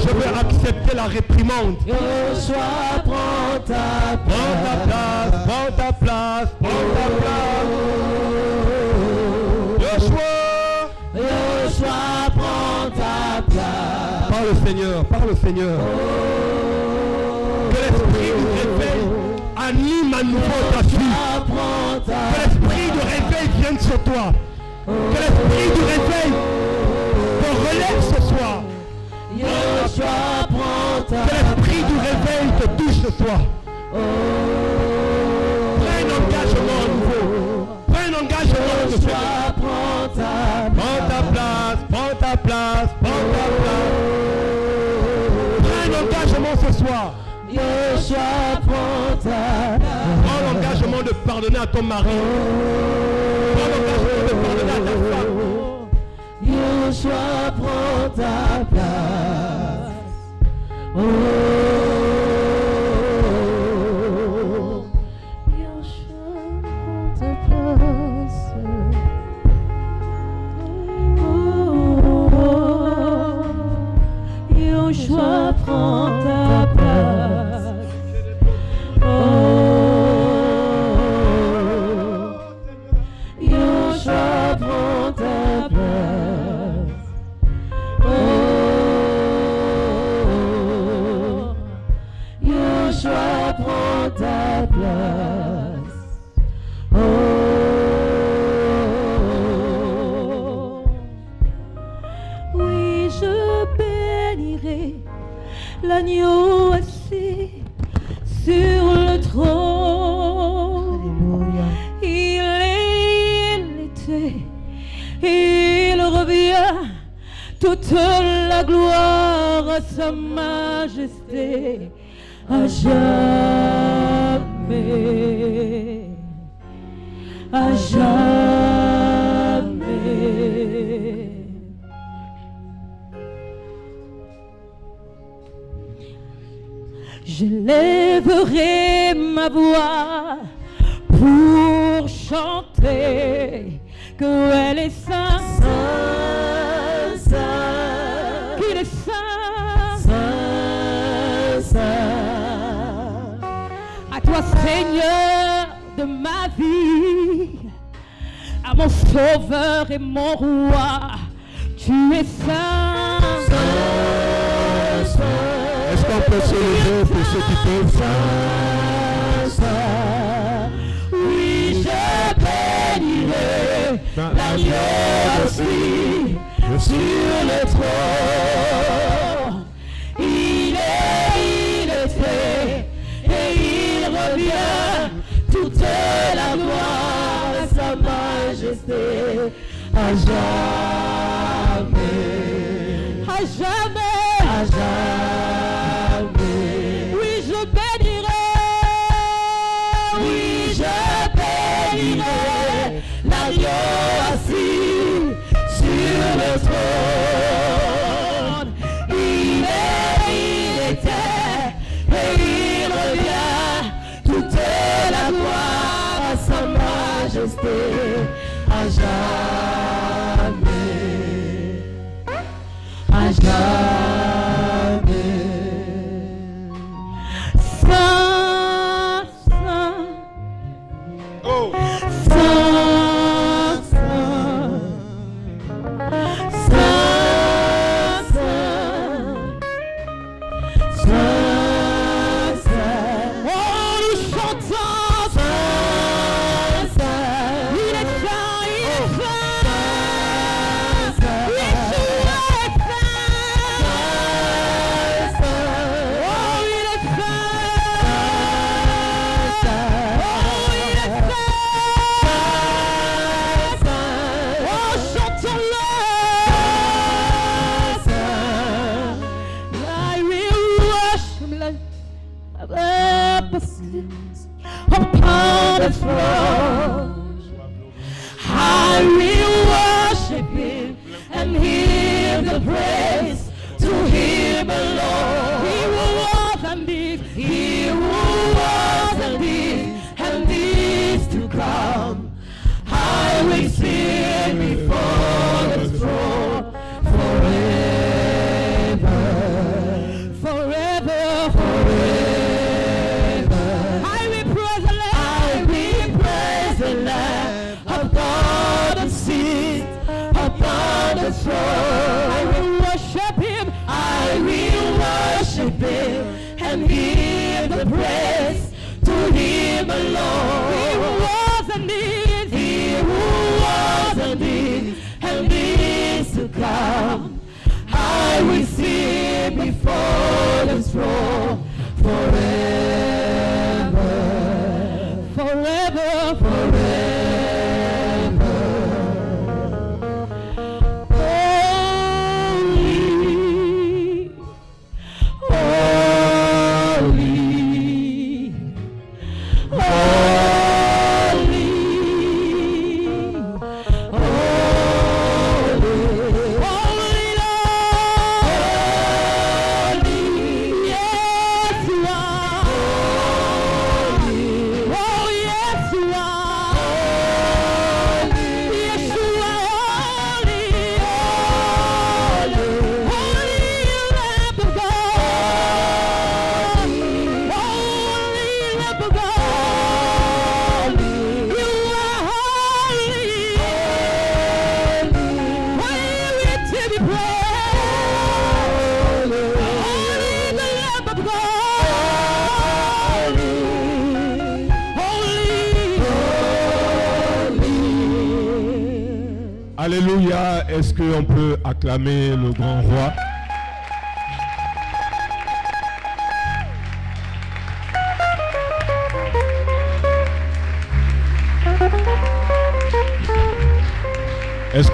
Je veux accepter la réprimande. Yoshua, prends ta Prends ta place, prends ta place, prends ta place. Seigneur, parle au Seigneur. Que l'esprit du réveil anime à nouveau ta vie. Que l'esprit de réveil vienne sur toi. Que l'esprit du réveil te relève ce soir. Que l'esprit du réveil te touche ce soir. Prends un engagement à nouveau. Prends un engagement place, prends ta place, prends ta place. Pardonner à ton mari. Prends l'engagement de à ta place. Oh. Sa majesté à jamais, à jamais. Je lèverai ma voix pour chanter que elle est sainte, toi Seigneur de ma vie, à mon sauveur et mon roi, tu es saint, saint, saint. Est-ce qu'on peut se lever pour ceux qui peuvent? Oui, je bénirai l'agneau assis sur le trône. À jamais. À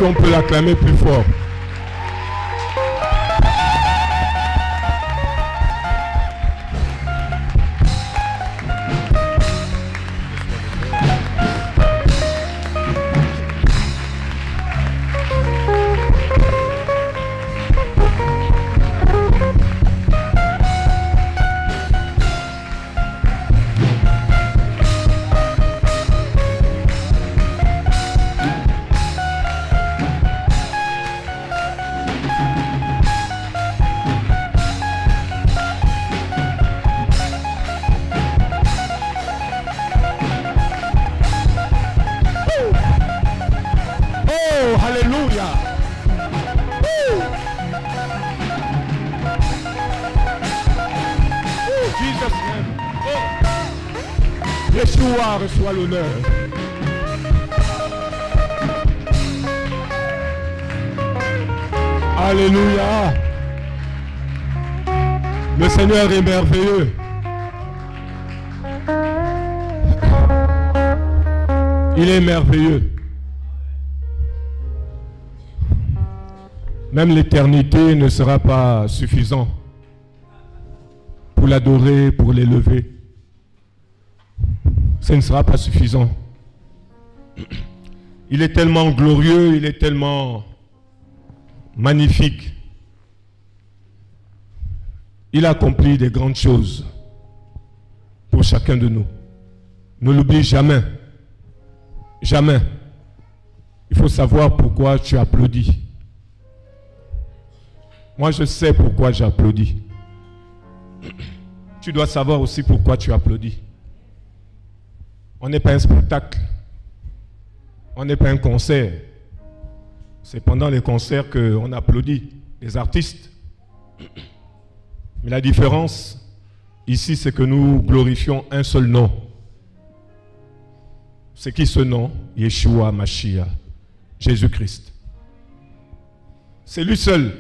Qu'on peut l'acclamer plus fort Il est merveilleux. Même l'éternité ne sera pas suffisant pour l'adorer, pour l'élever. Ce ne sera pas suffisant. Il est tellement glorieux, il est tellement magnifique. Il a accompli des grandes choses pour chacun de nous. Ne l'oublie jamais. Jamais. Il faut savoir pourquoi tu applaudis. Moi, je sais pourquoi j'applaudis. Tu dois savoir aussi pourquoi tu applaudis. On n'est pas un spectacle. On n'est pas un concert. C'est pendant les concerts qu'on applaudit les artistes. Mais la différence ici, c'est que nous glorifions un seul nom. C'est qui ce nom? Yeshua Mashiach, Jésus-Christ. C'est lui seul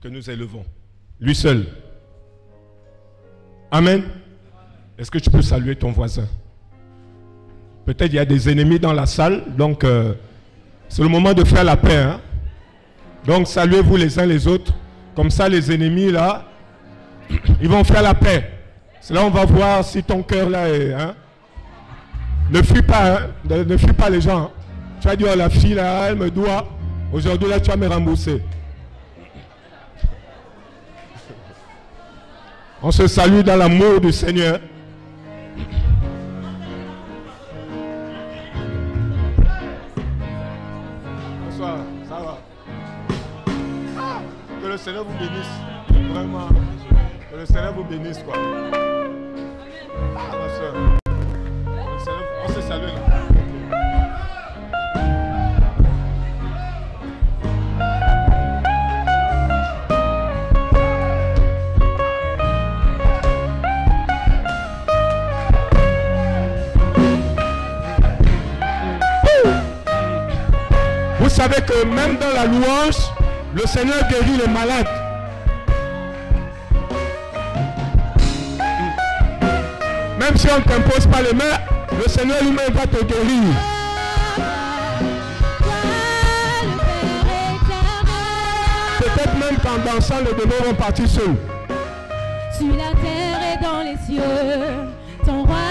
que nous élevons. Lui seul. Amen. Est-ce que tu peux saluer ton voisin? Peut-être il y a des ennemis dans la salle, donc euh, c'est le moment de faire la paix. hein. Donc saluez-vous les uns les autres. Comme ça, les ennemis là, ils vont faire la paix. C'est là on va voir si ton cœur là est. hein. Ne fuis pas, hein. ne, fuis pas les gens. Tu as dit, oh, la fille là, elle me doit. Aujourd'hui, là, tu vas me rembourser. On se salue dans l'amour du Seigneur. Le Seigneur vous bénisse. Vraiment. Que le Seigneur vous bénisse, quoi. Ah, ma soeur. On se salue là. Vous savez que même dans la louange, le Seigneur guérit les malades. Même si on ne t'impose pas les mains, le Seigneur lui-même va te guérir. Peut-être même qu'en dansant, les démons vont partir seuls. Sur la terre et dans les cieux, ton royaume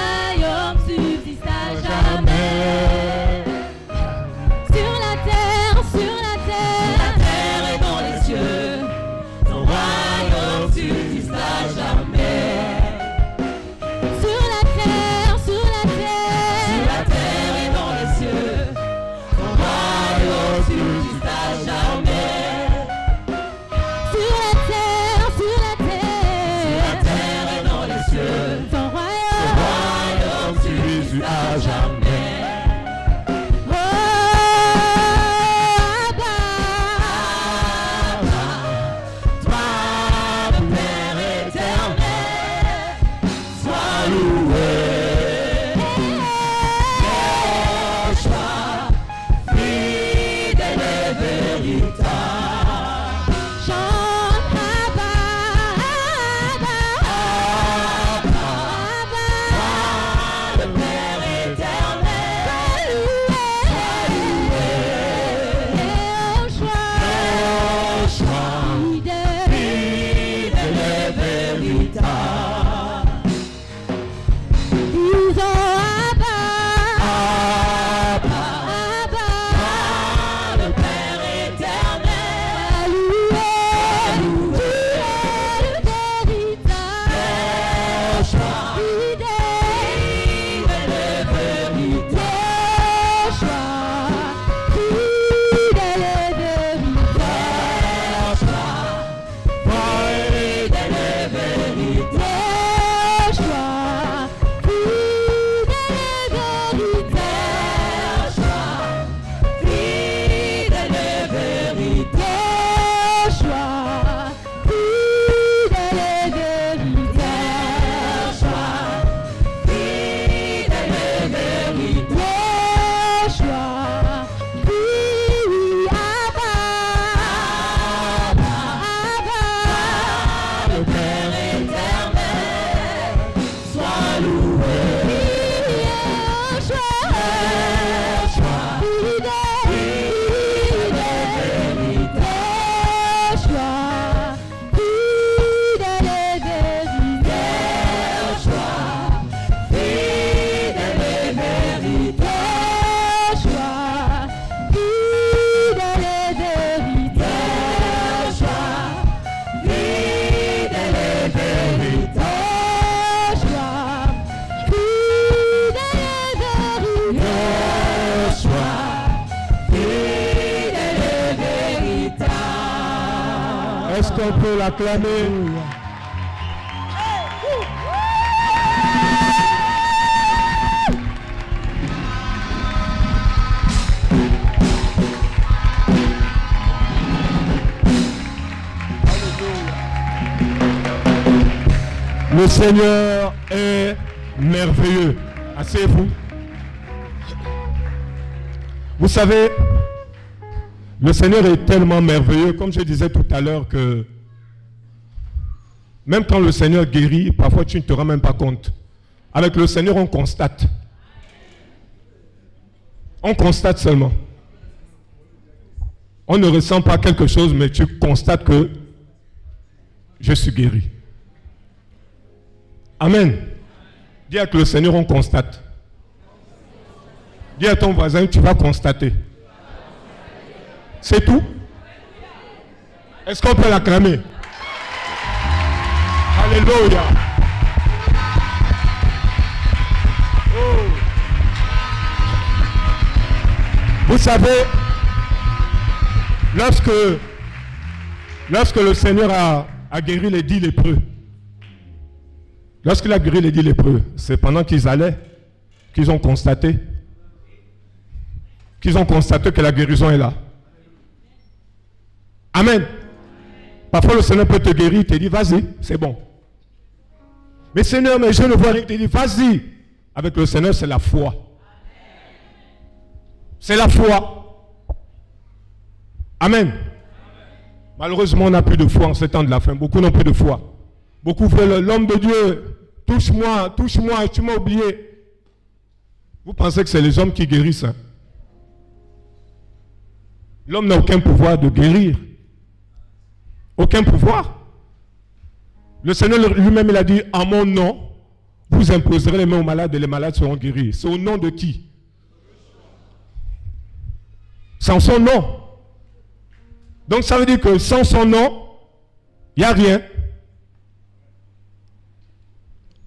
Le Seigneur est merveilleux. Asseyez-vous. Vous savez, le Seigneur est tellement merveilleux, comme je disais tout à l'heure, que même quand le Seigneur guérit, parfois tu ne te rends même pas compte. Avec le Seigneur, on constate. On constate seulement. On ne ressent pas quelque chose, mais tu constates que je suis guéri. Amen. Dis avec le Seigneur, on constate. Dis à ton voisin, tu vas constater. C'est tout Est-ce qu'on peut l'acclamer? Oh. Vous savez, lorsque, lorsque le Seigneur a, a guéri les dix lépreux, lorsqu'il a guéri les dix lépreux, c'est pendant qu'ils allaient qu'ils ont constaté qu'ils ont constaté que la guérison est là. Amen. Parfois le Seigneur peut te guérir, te dit vas-y, c'est bon. Mais Seigneur, mais je ne vois rien, il dit vas-y. Avec le Seigneur, c'est la foi. C'est la foi. Amen. Malheureusement, on n'a plus de foi en ce temps de la fin. Beaucoup n'ont plus de foi. Beaucoup veulent l'homme de Dieu. Touche-moi, touche-moi, tu m'as oublié. Vous pensez que c'est les hommes qui guérissent hein? L'homme n'a aucun pouvoir de guérir. Aucun pouvoir. Le Seigneur lui-même, il a dit, en mon nom, vous imposerez les mains aux malades et les malades seront guéris. C'est au nom de qui? Sans son nom. Donc ça veut dire que sans son nom, il n'y a rien.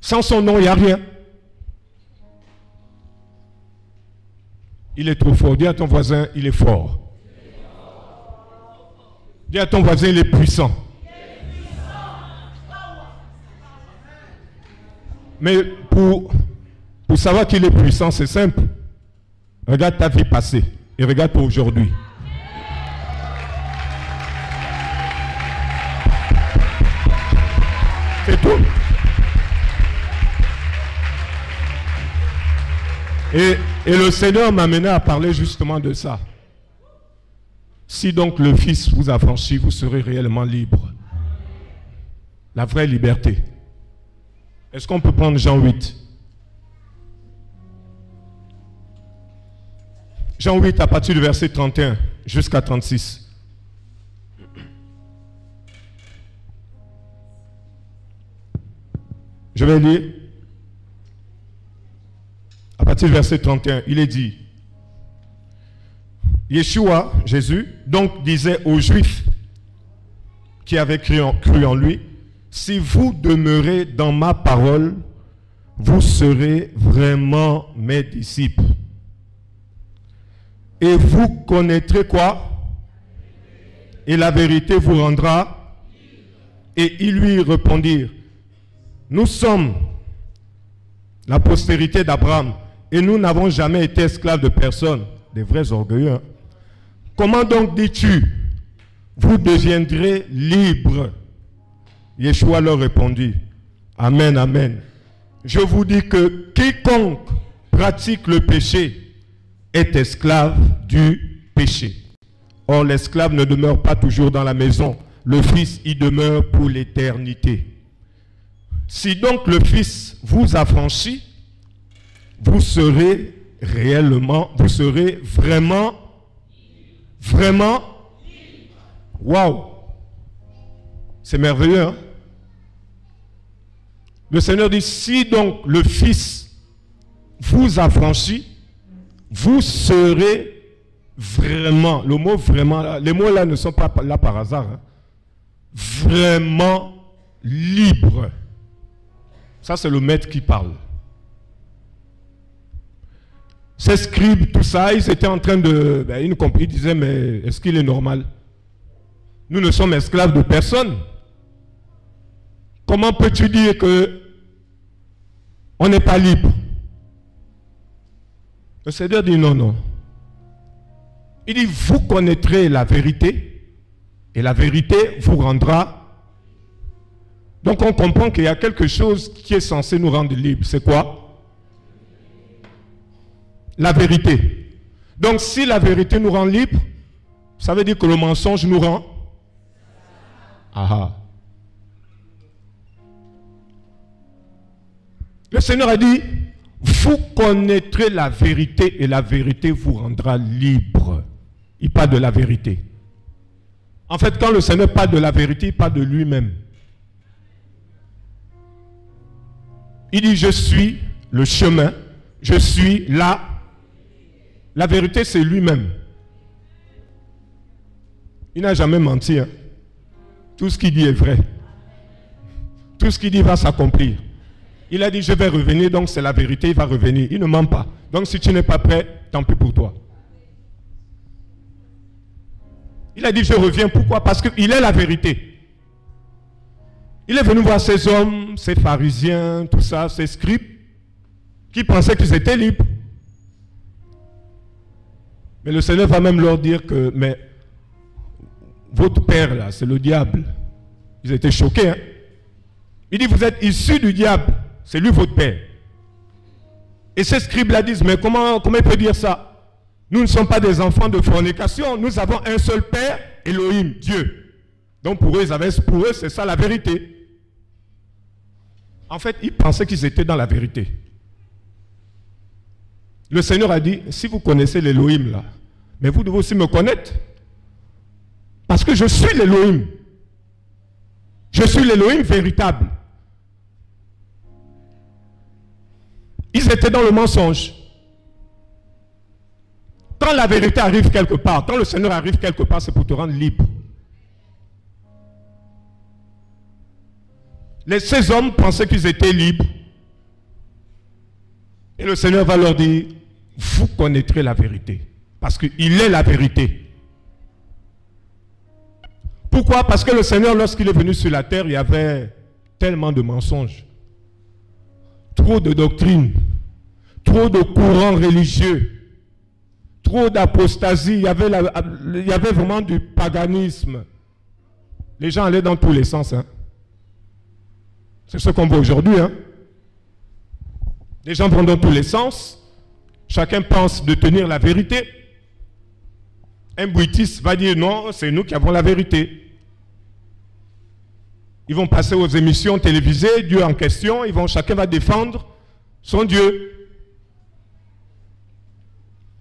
Sans son nom, il n'y a rien. Il est trop fort. Dis à ton voisin, il est fort. Dis à ton voisin, il est puissant. Mais pour, savoir qu'il est puissant, c'est simple. Regarde ta vie passée et regarde pour aujourd'hui. C'est tout. Et, le Seigneur m'a amené à parler justement de ça. Si donc le Fils vous a franchi, vous serez réellement libre. La vraie liberté. Est-ce qu'on peut prendre Jean 8 Jean 8 à partir du verset 31 jusqu'à 36. Je vais lire. À partir du verset 31, il est dit, Yeshua, Jésus, donc disait aux Juifs qui avaient cru en, cru en lui, si vous demeurez dans ma parole, vous serez vraiment mes disciples. Et vous connaîtrez quoi? Et la vérité vous rendra. Et ils lui répondirent, nous sommes la postérité d'Abraham et nous n'avons jamais été esclaves de personne, des vrais orgueilleux. hein. Comment donc dis-tu, vous deviendrez libres Yeshua leur répondit, Amen, Amen. Je vous dis que quiconque pratique le péché est esclave du péché. Or, l'esclave ne demeure pas toujours dans la maison, le Fils y demeure pour l'éternité. Si donc le Fils vous affranchit, vous serez réellement, vous serez vraiment, vraiment, waouh, c'est merveilleux. hein? Le Seigneur dit, si donc le Fils vous affranchit, vous serez vraiment, le mot vraiment, les mots là ne sont pas là par hasard, hein. vraiment libre. Ça, c'est le maître qui parle. Ces scribes, tout ça, ils étaient en train de... ben, ils, comprenaient- ils disaient, mais est-ce qu'il est normal? Nous ne sommes esclaves de personne. Comment peux-tu dire que on n'est pas libre? Le Seigneur dit non, non. Il dit, vous connaîtrez la vérité et la vérité vous rendra. Donc on comprend qu'il y a quelque chose qui est censé nous rendre libres. C'est quoi? La vérité. Donc si la vérité nous rend libres, ça veut dire que le mensonge nous rend. Ah Le Seigneur a dit, vous connaîtrez la vérité et la vérité vous rendra libre. Il parle de la vérité. En fait, quand le Seigneur parle de la vérité, il parle de lui-même. Il dit, je suis le chemin, je suis là. La vérité, c'est lui-même. Il n'a jamais menti. hein. Tout ce qu'il dit est vrai. Tout ce qu'il dit va s'accomplir. Il a dit, je vais revenir, donc c'est la vérité, il va revenir. Il ne ment pas. Donc si tu n'es pas prêt, tant pis pour toi. Il a dit, je reviens. Pourquoi? Parce qu'il est la vérité. Il est venu voir ces hommes, ces pharisiens, tout ça, ces scribes, qui pensaient qu'ils étaient libres. Mais le Seigneur va même leur dire que, mais votre père là, c'est le diable. Ils étaient choqués. hein. Il dit, vous êtes issus du diable. C'est lui votre père. Et ces scribes-là disent, mais comment, comment il peut dire ça? Nous ne sommes pas des enfants de fornication. Nous avons un seul père, Elohim, Dieu. Donc pour eux, pour eux, c'est ça la vérité. En fait, ils pensaient qu'ils étaient dans la vérité. Le Seigneur a dit, si vous connaissez l'Elohim là, mais vous devez aussi me connaître. Parce que je suis l'Elohim. Je suis l'Elohim véritable. Ils étaient dans le mensonge. Quand la vérité arrive quelque part, quand le Seigneur arrive quelque part, c'est pour te rendre libre. Les, ces hommes pensaient qu'ils étaient libres. Et le Seigneur va leur dire, vous connaîtrez la vérité. Parce qu'il est la vérité. Pourquoi? Parce que le Seigneur, lorsqu'il est venu sur la terre, il y avait tellement de mensonges, trop de doctrines, trop de courants religieux, trop d'apostasie. Il, y avait vraiment du paganisme. Les gens allaient dans tous les sens. hein. C'est ce qu'on voit aujourd'hui. hein. Les gens vont dans tous les sens. Chacun pense de tenir la vérité. Un bruitiste va dire non, c'est nous qui avons la vérité. Ils vont passer aux émissions télévisées, Dieu en question, ils vont, chacun va défendre son Dieu.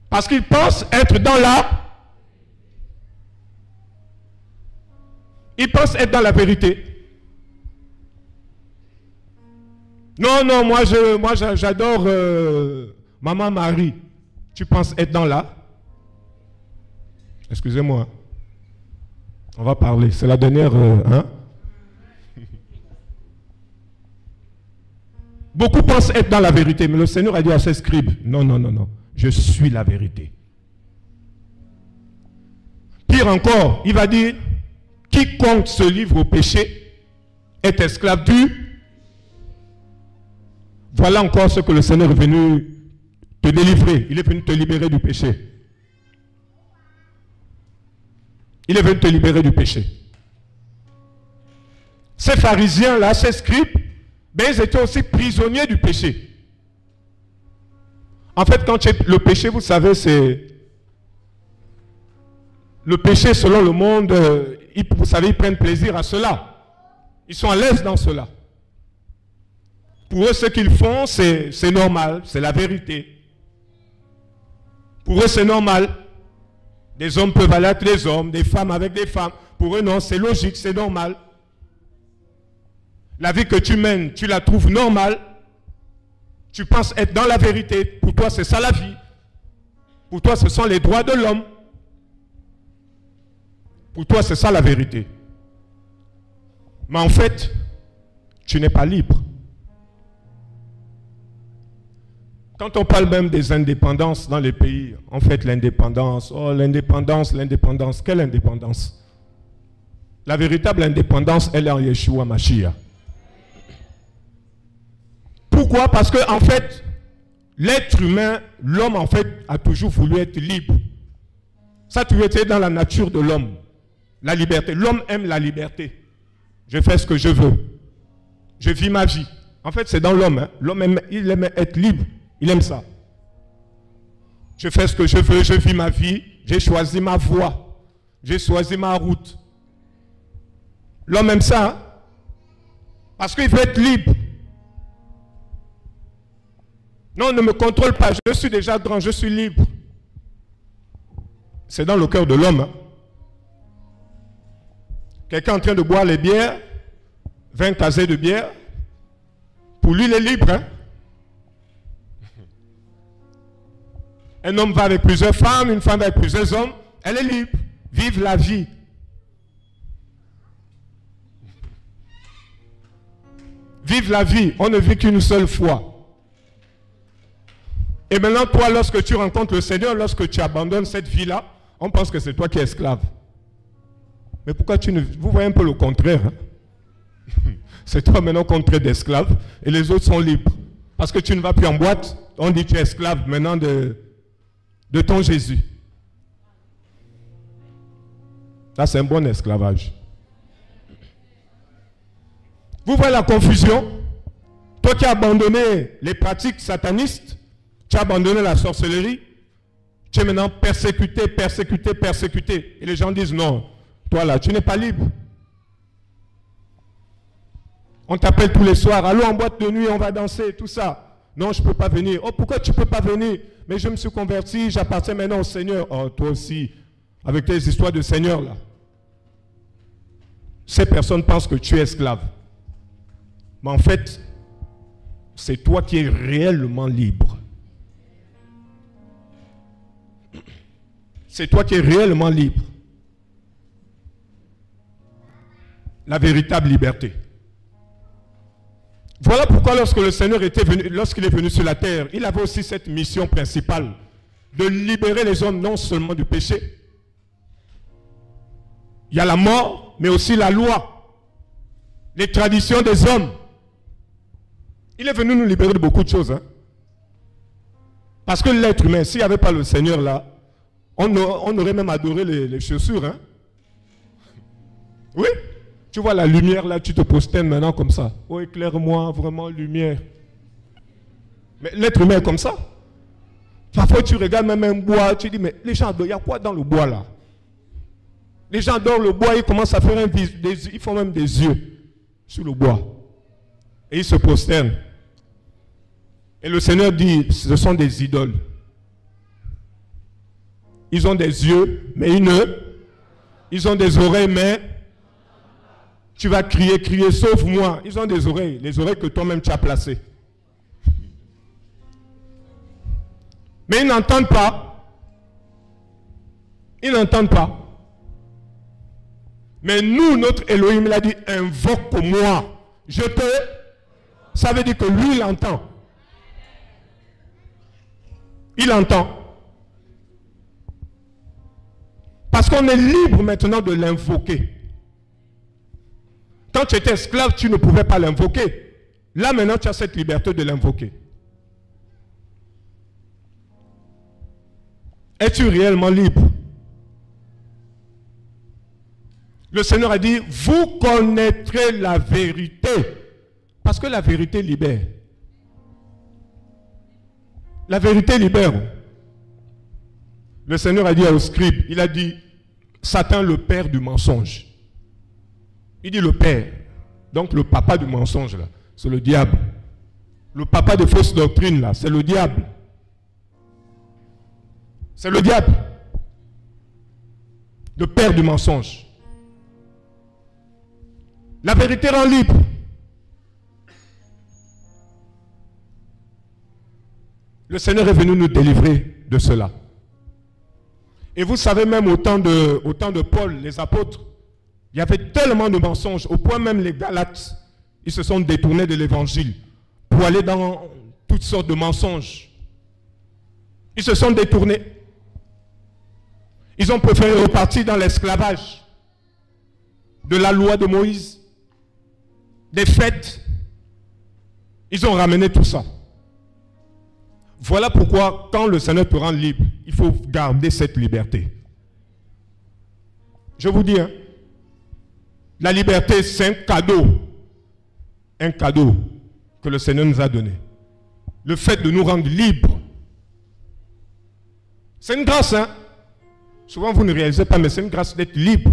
Parce qu'ils pensent être dans la... Ils pensent être dans la vérité. Non, non, moi je, moi j'adore euh, Maman Marie. Tu penses être dans la... Excusez-moi. On va parler. C'est la dernière. euh, hein? Beaucoup pensent être dans la vérité, mais le Seigneur a dit à ses scribes, non, non, non, non, je suis la vérité. Pire encore, il va dire, quiconque se livre au péché est esclave du... Voilà encore ce que le Seigneur est venu te délivrer. Il est venu te libérer du péché. Il est venu te libérer du péché. Ces pharisiens-là, ces scribes, ben, ils étaient aussi prisonniers du péché. En fait, quand le péché, vous savez, c'est... Le péché, selon le monde, euh, vous savez, ils prennent plaisir à cela. Ils sont à l'aise dans cela. Pour eux, ce qu'ils font, c'est normal, c'est la vérité. Pour eux, c'est normal. Des hommes peuvent aller avec les hommes, des femmes avec des femmes. Pour eux, non, c'est logique, c'est normal. La vie que tu mènes, tu la trouves normale. Tu penses être dans la vérité. Pour toi, c'est ça la vie. Pour toi, ce sont les droits de l'homme. Pour toi, c'est ça la vérité. Mais en fait, tu n'es pas libre. Quand on parle même des indépendances dans les pays, en fait, l'indépendance, oh, l'indépendance, l'indépendance, quelle indépendance? La véritable indépendance, elle est en Yeshua Mashiach. Pourquoi? Parce que, en fait, l'être humain, l'homme, en fait, a toujours voulu être libre. Ça, tu étais dans la nature de l'homme. La liberté. L'homme aime la liberté. Je fais ce que je veux. Je vis ma vie. En fait, c'est dans l'homme. hein. L'homme, aime- il aime être libre. Il aime ça. Je fais ce que je veux, je vis ma vie. J'ai choisi ma voie. J'ai choisi ma route. L'homme aime ça. hein. Parce qu'il veut être libre. Non, ne me contrôle pas. Je suis déjà grand, je suis libre. C'est dans le cœur de l'homme. hein. Quelqu'un en train de boire les bières, 20 casés de bière, pour lui, il est libre. hein. Un homme va avec plusieurs femmes, une femme va avec plusieurs hommes. Elle est libre. Vive la vie. Vive la vie. On ne vit qu'une seule fois. Et maintenant, toi, lorsque tu rencontres le Seigneur, lorsque tu abandonnes cette vie-là, on pense que c'est toi qui es esclave. Mais pourquoi tu ne... Vous voyez un peu le contraire. hein? C'est toi maintenant qu'on traite d'esclave et les autres sont libres. Parce que tu ne vas plus en boîte, on dit que tu es esclave maintenant de, de ton Jésus. Là, c'est un bon esclavage. Vous voyez la confusion? Toi qui as abandonné les pratiques satanistes, tu as abandonné la sorcellerie, tu es maintenant persécuté, persécuté, persécuté. Et les gens disent non, toi là, tu n'es pas libre. On t'appelle tous les soirs, allons en boîte de nuit, on va danser, tout ça. Non, je ne peux pas venir. Oh, pourquoi tu ne peux pas venir? Mais je me suis converti, j'appartiens maintenant au Seigneur. Oh, toi aussi, avec tes histoires de Seigneur là. Ces personnes pensent que tu es esclave. Mais en fait, c'est toi qui es réellement libre. C'est toi qui es réellement libre. La véritable liberté. Voilà pourquoi lorsque le Seigneur était venu, lorsqu'il est venu sur la terre, il avait aussi cette mission principale de libérer les hommes non seulement du péché. Il y a la mort, mais aussi la loi, les traditions des hommes. Il est venu nous libérer de beaucoup de choses. hein. Parce que l'être humain, s'il n'y avait pas le Seigneur là, on, aurait même adoré les, chaussures. hein. Oui Tu vois la lumière là, tu te prosternes maintenant comme ça. Oh, éclaire-moi, vraiment, lumière. Mais l'être humain est comme ça. Parfois, tu regardes même un bois, tu dis, mais les gens adorent, il y a quoi dans le bois là? Les gens adorent le bois, ils commencent à faire un vis, ils font même des yeux sur le bois. Et ils se prosternent. Et le Seigneur dit, ce sont des idoles. Ils ont des yeux, mais ils ne. Ils ont des oreilles, mais tu vas crier, crier, sauve-moi. Ils ont des oreilles, les oreilles que toi-même tu as placées. Mais ils n'entendent pas. Ils n'entendent pas. Mais nous, notre Elohim, il a dit, invoque-moi. Je te... Ça veut dire que lui, il entend. Il entend. Parce qu'on est libre maintenant de l'invoquer. Quand tu étais esclave, tu ne pouvais pas l'invoquer. Là maintenant, tu as cette liberté de l'invoquer. Es-tu réellement libre? Le Seigneur a dit, vous connaîtrez la vérité. Parce que la vérité libère. La vérité libère. Le Seigneur a dit au scribe, il a dit, Satan le père du mensonge. Il dit le père. Donc le papa du mensonge, là, c'est le diable. Le papa de fausse doctrine, là, c'est le diable. C'est le diable. Le père du mensonge. La vérité rend libre. Le Seigneur est venu nous délivrer de cela. Et vous savez même au temps de, Paul, les apôtres, il y avait tellement de mensonges, au point même les Galates, ils se sont détournés de l'évangile pour aller dans toutes sortes de mensonges. Ils se sont détournés. Ils ont préféré repartir dans l'esclavage de la loi de Moïse, des fêtes. Ils ont ramené tout ça. Voilà pourquoi, quand le Seigneur te rend libre, il faut garder cette liberté. Je vous dis, hein, la liberté, c'est un cadeau. Un cadeau que le Seigneur nous a donné. Le fait de nous rendre libres. C'est une grâce, hein. Souvent, vous ne réalisez pas, mais c'est une grâce d'être libre.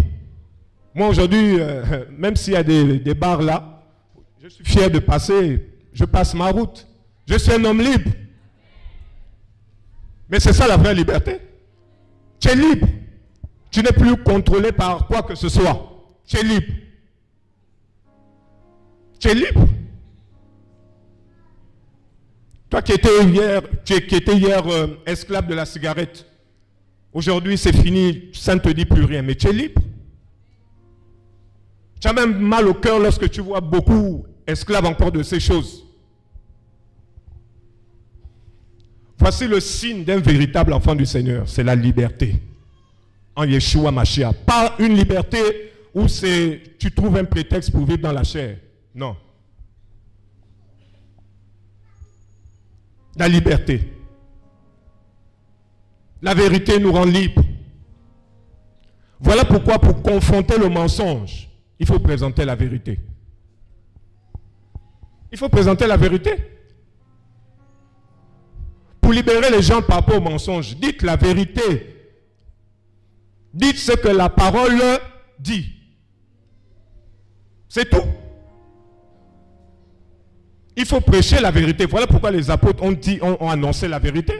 Moi, aujourd'hui, euh, même s'il y a des, des bars là, je suis fier de passer, je passe ma route. Je suis un homme libre. Mais c'est ça la vraie liberté. Tu es libre. Tu n'es plus contrôlé par quoi que ce soit. Tu es libre. Tu es libre. Toi qui étais hier, étais hier euh, esclave de la cigarette, aujourd'hui c'est fini, ça ne te dit plus rien, mais tu es libre. Tu as même mal au cœur lorsque tu vois beaucoup esclaves encore de ces choses. Voici le signe d'un véritable enfant du Seigneur, c'est la liberté. En Yeshua Mashiach. Pas une liberté où c'est tu trouves un prétexte pour vivre dans la chair. Non. La liberté. La vérité nous rend libres. Voilà pourquoi pour confronter le mensonge, il faut présenter la vérité. Il faut présenter la vérité. Pour libérer les gens par rapport au mensonge, dites la vérité. Dites ce que la parole dit. C'est tout. Il faut prêcher la vérité. Voilà pourquoi les apôtres ont, dit, ont, annoncé la vérité.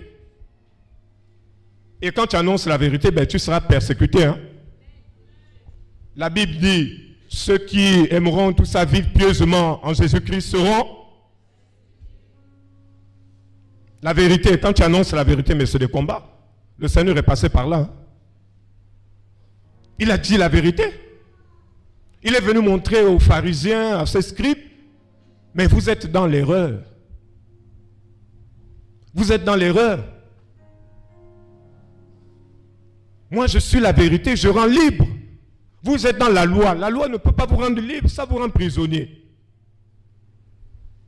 Et quand tu annonces la vérité, ben, tu seras persécuté. hein. La Bible dit, ceux qui aimeront tout ça vivre pieusement en Jésus-Christ seront... La vérité, quand tu annonces la vérité, mais c'est des combats. Le Seigneur est passé par là. hein. Il a dit la vérité. Il est venu montrer aux pharisiens, à ses scribes, mais vous êtes dans l'erreur. Vous êtes dans l'erreur. Moi, je suis la vérité, je rends libre. Vous êtes dans la loi. La loi ne peut pas vous rendre libre, ça vous rend prisonnier.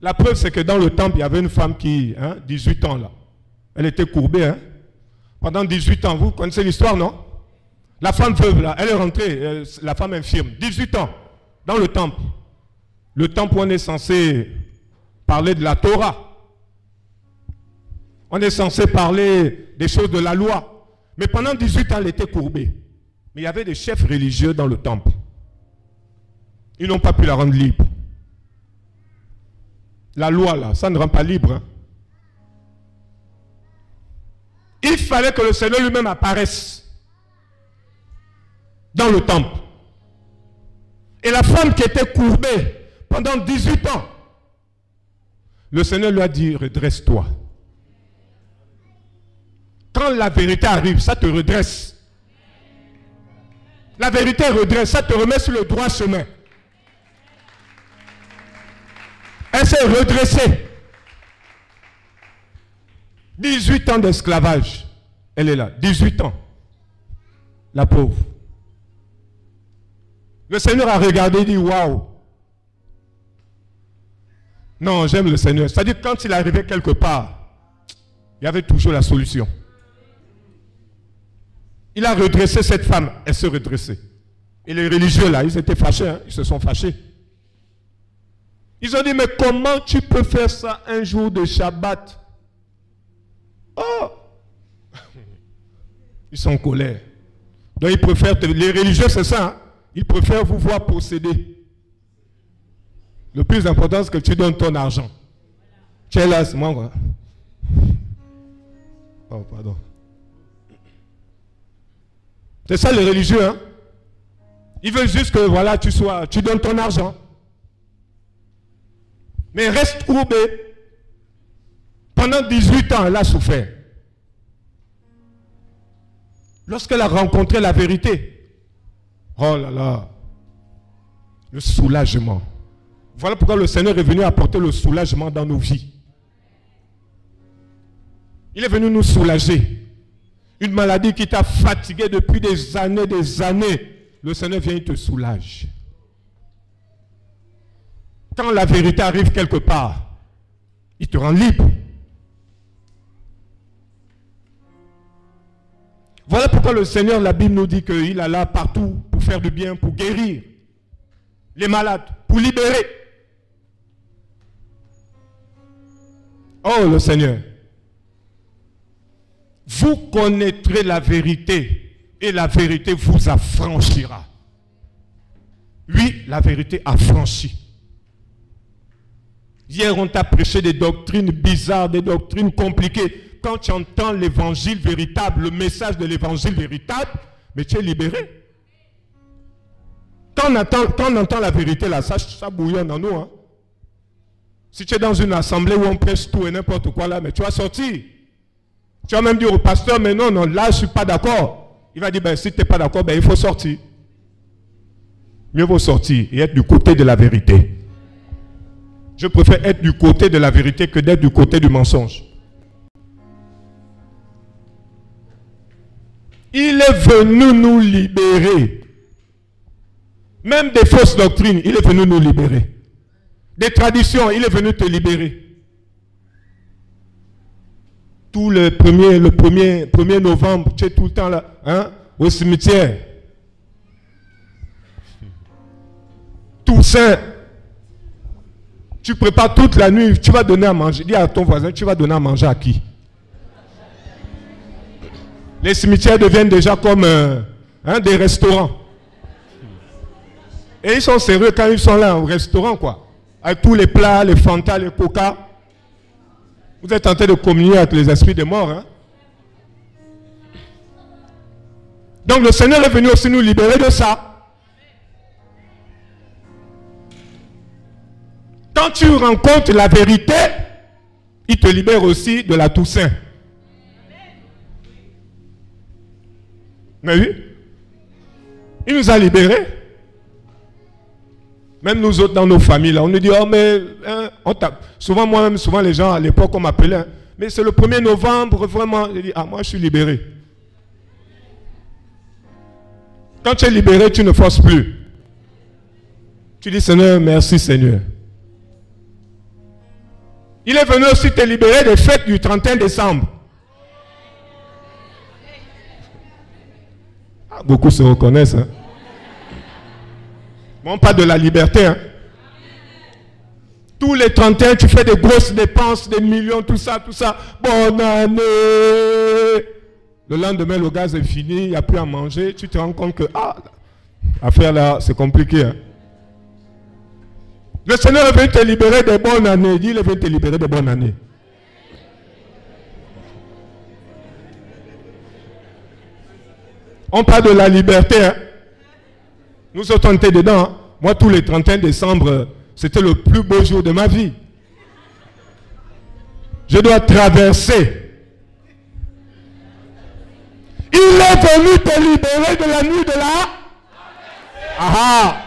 La preuve, c'est que dans le temple, il y avait une femme qui, hein, 18 ans là. Elle était courbée. Hein. Pendant 18 ans, vous connaissez l'histoire, non? La femme veuve là, elle est rentrée, euh, la femme infirme, 18 ans, dans le temple. Le temple où on est censé parler de la Torah. On est censé parler des choses de la loi. Mais pendant 18 ans, elle était courbée. Mais il y avait des chefs religieux dans le temple. Ils n'ont pas pu la rendre libre. La loi, là, ça ne rend pas libre. hein. Il fallait que le Seigneur lui-même apparaisse dans le temple. Et la femme qui était courbée pendant 18 ans, le Seigneur lui a dit, redresse-toi. Quand la vérité arrive, ça te redresse. La vérité redresse, ça te remet sur le droit chemin. Elle s'est redressée. 18 ans d'esclavage. Elle est là. 18 ans. La pauvre. Le Seigneur a regardé et dit Waouh. Non, j'aime le Seigneur. C'est-à-dire, quand il arrivait quelque part, il y avait toujours la solution. Il a redressé cette femme. Elle s'est redressée. Et les religieux, là, ils étaient fâchés. hein. Ils se sont fâchés. Ils ont dit, mais comment tu peux faire ça un jour de Shabbat? Oh Ils sont en colère. Donc ils préfèrent, les religieux, c'est ça, hein? ils préfèrent vous voir posséder. Le plus important, c'est que tu donnes ton argent. Tu es là, c'est moi, quoi. Oh, pardon. C'est ça les religieux, hein? Ils veulent juste que, voilà, tu sois, tu donnes ton argent. Mais reste courbé. Pendant 18 ans, elle a souffert. Lorsqu'elle a rencontré la vérité, oh là là, le soulagement. Voilà pourquoi le Seigneur est venu apporter le soulagement dans nos vies. Il est venu nous soulager. Une maladie qui t'a fatigué depuis des années, des années, le Seigneur vient et te soulage. Quand la vérité arrive quelque part, il te rend libre. Voilà pourquoi le Seigneur, la Bible nous dit qu'il est là partout pour faire du bien, pour guérir les malades, pour libérer. Oh le Seigneur, vous connaîtrez la vérité et la vérité vous affranchira. Oui, la vérité affranchit. Hier, on t'a prêché des doctrines bizarres, des doctrines compliquées. Quand tu entends l'évangile véritable, le message de l'évangile véritable, mais tu es libéré. Quand on, entend, quand on entend la vérité, là, ça, ça bouillonne en nous. hein. Si tu es dans une assemblée où on prêche tout et n'importe quoi là, mais tu vas sortir. Tu vas même dire au pasteur, mais non, non, là je ne suis pas d'accord. Il va dire, ben, si tu n'es pas d'accord, ben, il faut sortir. Mieux vaut sortir et être du côté de la vérité. Je préfère être du côté de la vérité que d'être du côté du mensonge. Il est venu nous libérer. Même des fausses doctrines, il est venu nous libérer. Des traditions, il est venu te libérer. Tout le 1er, le 1er, novembre, tu es tout le temps là, hein, au cimetière. Toussaint, tu prépares toute la nuit, tu vas donner à manger. Dis à ton voisin, tu vas donner à manger à qui? Les cimetières deviennent déjà comme euh, hein, des restaurants. Et ils sont sérieux quand ils sont là au restaurant, quoi. Avec tous les plats, les fantas, les coca. Vous êtes tenté de communier avec les esprits des morts. Hein? Donc le Seigneur est venu aussi nous libérer de ça. Quand tu rencontres la vérité, il te libère aussi de la Toussaint. Mais oui, il nous a libérés. Même nous autres dans nos familles, là, on nous dit, oh mais, hein, on tape. Souvent, moi-même, souvent les gens à l'époque, on m'appelait, hein. mais c'est le 1er novembre, vraiment. Je dis, ah, moi, je suis libéré. Quand tu es libéré, tu ne forces plus. Tu dis, Seigneur, merci Seigneur. Il est venu aussi te libérer des fêtes du 31 décembre. Ah, beaucoup se reconnaissent. Hein? Bon, pas de la liberté. Hein? Tous les 31, tu fais des grosses dépenses, des millions, tout ça, tout ça. Bonne année. Le lendemain, le gaz est fini, il n'y a plus à manger. Tu te rends compte que, ah, là, c'est compliqué. Hein? Le Seigneur est venu te libérer des bonnes années. Il est venu te libérer des bonnes années. On parle de la liberté. Hein? Nous on était dedans. Moi, tous les 31 décembre, c'était le plus beau jour de ma vie. Je dois traverser. Il est venu te libérer de la nuit de la... Ah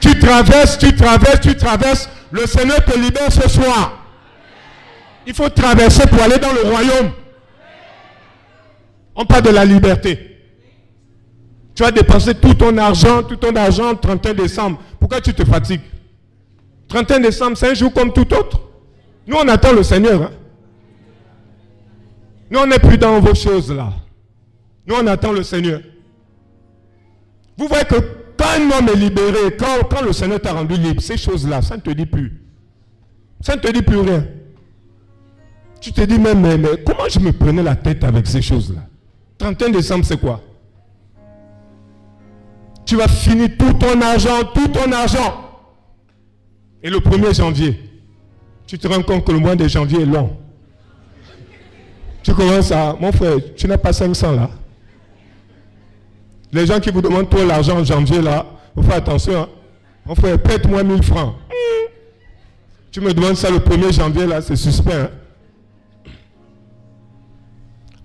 Tu traverses, tu traverses, tu traverses. Le Seigneur te libère ce soir. Il faut traverser pour aller dans le royaume. On parle de la liberté. Tu as dépensé tout ton argent, tout ton argent 31 décembre. Pourquoi tu te fatigues? 31 décembre, c'est un jour comme tout autre. Nous, on attend le Seigneur. Hein. Nous, on n'est plus dans vos choses là. Nous, on attend le Seigneur. Vous voyez que quand un homme est libéré, quand, le Seigneur t'a rendu libre, ces choses-là, ça ne te dit plus. Ça ne te dit plus rien. Tu te dis même, mais comment je me prenais la tête avec ces choses-là? 31 décembre, c'est quoi? Tu vas finir tout ton argent, tout ton argent. Et le 1er janvier, tu te rends compte que le mois de janvier est long. Tu commences à... Mon frère, tu n'as pas 500 là. Les gens qui vous demandent trop l'argent en janvier là, vous faites attention. Hein. Frère, prête-moi 1000 francs. Tu me demandes ça le 1er janvier là, c'est suspect. Hein.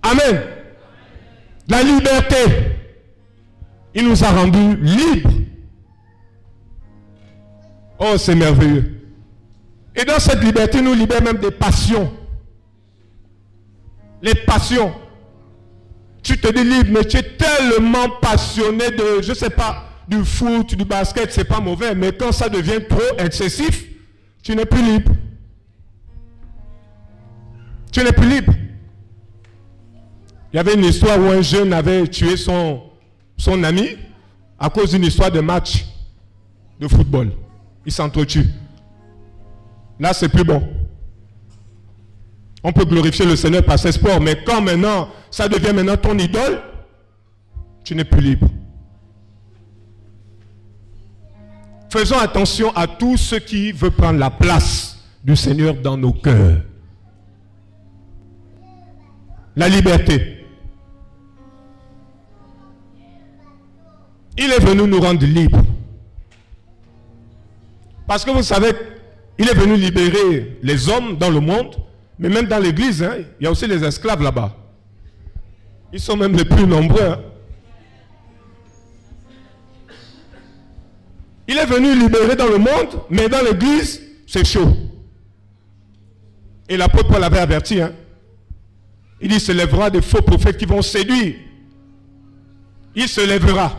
Amen. La liberté. Il nous a rendus libres. Oh, c'est merveilleux. Et dans cette liberté, il nous libère même des passions. Les passions. Tu te dis libre, mais tu es tellement passionné de, je ne sais pas, du foot, du basket, c'est pas mauvais, mais quand ça devient trop excessif, tu n'es plus libre. Tu n'es plus libre. Il y avait une histoire où un jeune avait tué son, son ami à cause d'une histoire de match de football. Il s'entretue. Là, c'est plus bon. On peut glorifier le Seigneur par ses sports, mais quand maintenant, ça devient maintenant ton idole, tu n'es plus libre. Faisons attention à tout ce qui veut prendre la place du Seigneur dans nos cœurs. La liberté. Il est venu nous rendre libres. Parce que vous savez, il est venu libérer les hommes dans le monde, mais même dans l'église, hein, il y a aussi les esclaves là-bas. Ils sont même les plus nombreux. hein. Il est venu libérer dans le monde, mais dans l'église, c'est chaud. Et l'apôtre Paul avait averti. hein. Il dit, se lèvera des faux prophètes qui vont séduire. Il se lèvera.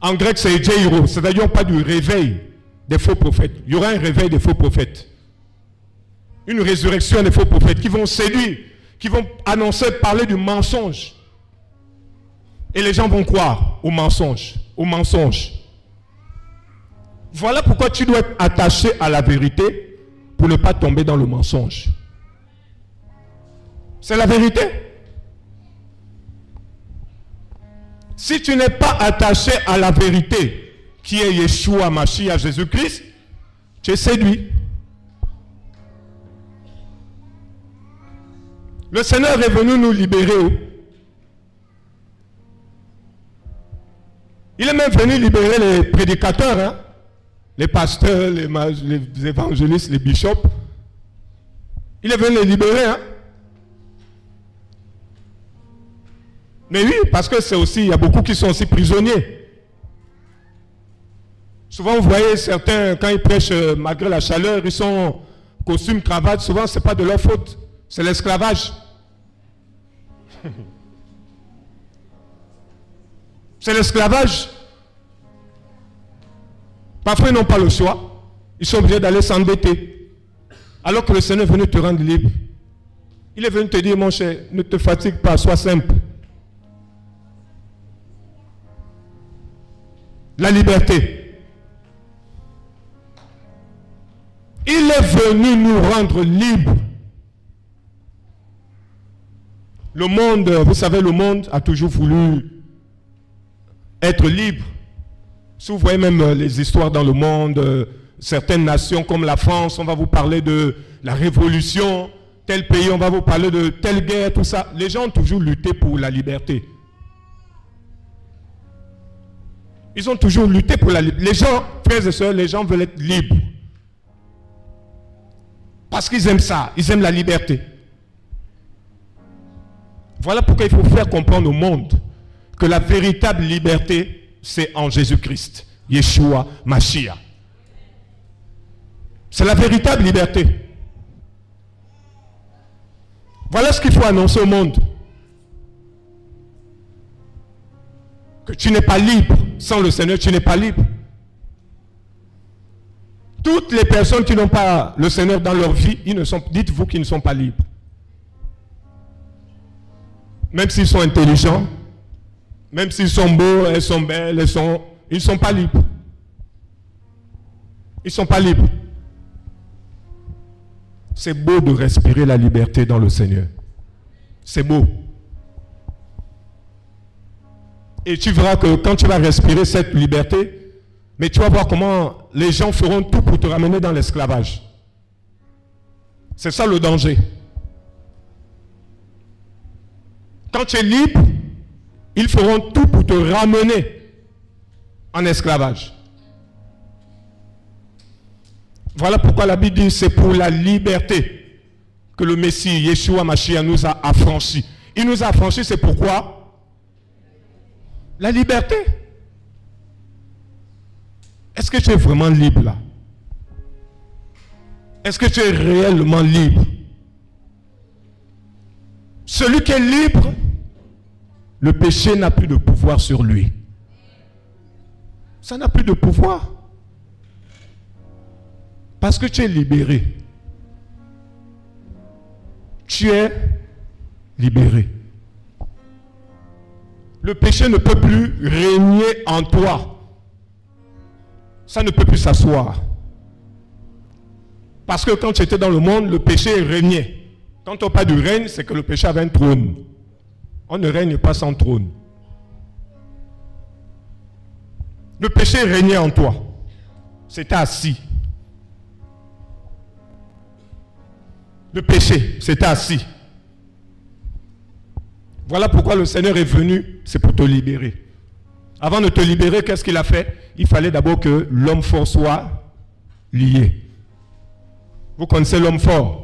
En grec, c'est Jairo, c'est-à-dire pas du réveil des faux prophètes. Il y aura un réveil des faux prophètes. Une résurrection des faux prophètes qui vont séduire, qui vont annoncer, parler du mensonge. Et les gens vont croire au mensonge, au mensonge. Voilà pourquoi tu dois être attaché à la vérité pour ne pas tomber dans le mensonge. C'est la vérité. Si tu n'es pas attaché à la vérité, qui est Yeshua, Mashiach, Jésus-Christ, tu es séduit. Le Seigneur est venu nous libérer. Il est même venu libérer les prédicateurs, hein. les pasteurs, les, les évangélistes, les bishops. Il est venu les libérer. Hein. Mais oui, parce que c'est aussi, il y a beaucoup qui sont aussi prisonniers. Souvent, vous voyez certains, quand ils prêchent euh, malgré la chaleur, ils sont costume, cravate. Souvent, ce n'est pas de leur faute. C'est l'esclavage. c'est l'esclavage. Parfois, ils n'ont pas le choix. Ils sont obligés d'aller s'embêter. Alors que le Seigneur est venu te rendre libre. Il est venu te dire, mon cher, ne te fatigue pas, sois simple. La liberté. Il est venu nous rendre libres. Le monde, vous savez, le monde a toujours voulu être libre. Si vous voyez même euh, les histoires dans le monde, euh, certaines nations comme la France, on va vous parler de la révolution, tel pays, on va vous parler de telle guerre, tout ça. Les gens ont toujours lutté pour la liberté. Ils ont toujours lutté pour la liberté. Les gens, frères et sœurs, les gens veulent être libres. Parce qu'ils aiment ça, ils aiment la liberté. Voilà pourquoi il faut faire comprendre au monde que la véritable liberté, c'est en Jésus-Christ, Yeshua, Mashiach. C'est la véritable liberté. Voilà ce qu'il faut annoncer au monde. Que tu n'es pas libre. Sans le Seigneur, tu n'es pas libre. Toutes les personnes qui n'ont pas le Seigneur dans leur vie, dites-vous qu'ils ne sont pas libres. Même s'ils sont intelligents, même s'ils sont beaux, elles sont belles, elles sont, ils ne sont pas libres. Ils ne sont pas libres. C'est beau de respirer la liberté dans le Seigneur. C'est beau. Et tu verras que quand tu vas respirer cette liberté, mais tu vas voir comment les gens feront tout pour te ramener dans l'esclavage. C'est ça le danger. Quand tu es libre, ils feront tout pour te ramener en esclavage. Voilà pourquoi la Bible dit c'est pour la liberté que le Messie, Yeshua Mashiach, nous a affranchis. Il nous a affranchis, c'est pourquoi? La liberté. Est-ce que tu es vraiment libre là? Est-ce que tu es réellement libre? Celui qui est libre, le péché n'a plus de pouvoir sur lui. Ça n'a plus de pouvoir. Parce que tu es libéré. Tu es libéré. Le péché ne peut plus régner en toi. Ça ne peut plus s'asseoir. Parce que quand tu étais dans le monde, le péché régnait. Quand on parle du règne, c'est que le péché avait un trône. On ne règne pas sans trône. Le péché régnait en toi. C'était assis. Le péché, c'était assis. Voilà pourquoi le Seigneur est venu, c'est pour te libérer. Avant de te libérer, qu'est-ce qu'il a fait? Il fallait d'abord que l'homme fort soit lié. Vous connaissez l'homme fort?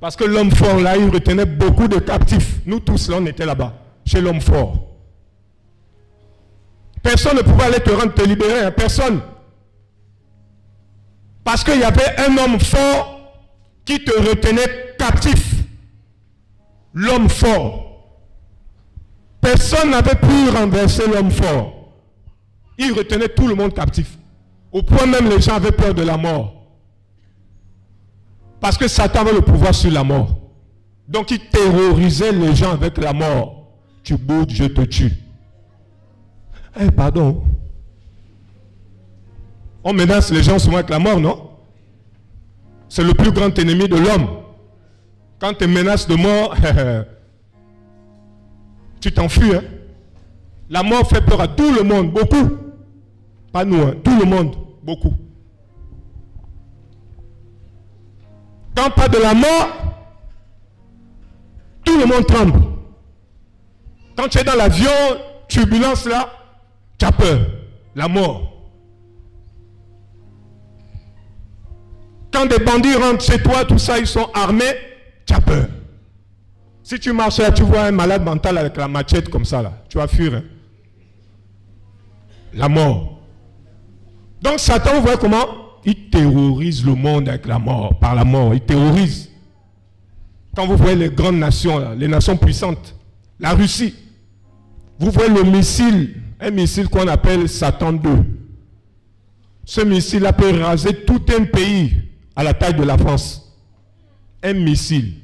Parce que l'homme fort, là, il retenait beaucoup de captifs. Nous tous, là, on était là-bas, chez l'homme fort. Personne ne pouvait aller te rendre, te libérer, hein, personne. Parce qu'il y avait un homme fort qui te retenait captif. L'homme fort. Personne n'avait pu renverser l'homme fort. Il retenait tout le monde captif. Au point même les gens avaient peur de la mort. Parce que Satan avait le pouvoir sur la mort. Donc il terrorisait les gens avec la mort. Tu boudes, je te tue. Eh, pardon. On menace les gens souvent avec la mort, non? C'est le plus grand ennemi de l'homme. Quand tu menaces de mort, tu t'enfuis. Hein? La mort fait peur à tout le monde, beaucoup. Pas nous, hein, tout le monde, beaucoup. Pas de la mort, tout le monde tremble. Quand tu es dans l'avion, turbulence là, tu as peur. La mort. Quand des bandits rentrent chez toi, tout ça, ils sont armés, tu as peur. Si tu marches là, tu vois un malade mental avec la machette comme ça, là, tu vas fuir. Hein. La mort. Donc Satan, vous voyez comment? Il terrorise le monde avec la mort, par la mort. Il terrorise. Quand vous voyez les grandes nations, les nations puissantes, la Russie, vous voyez le missile, un missile qu'on appelle Satan 2. Ce missile-là peut raser tout un pays à la taille de la France. Un missile.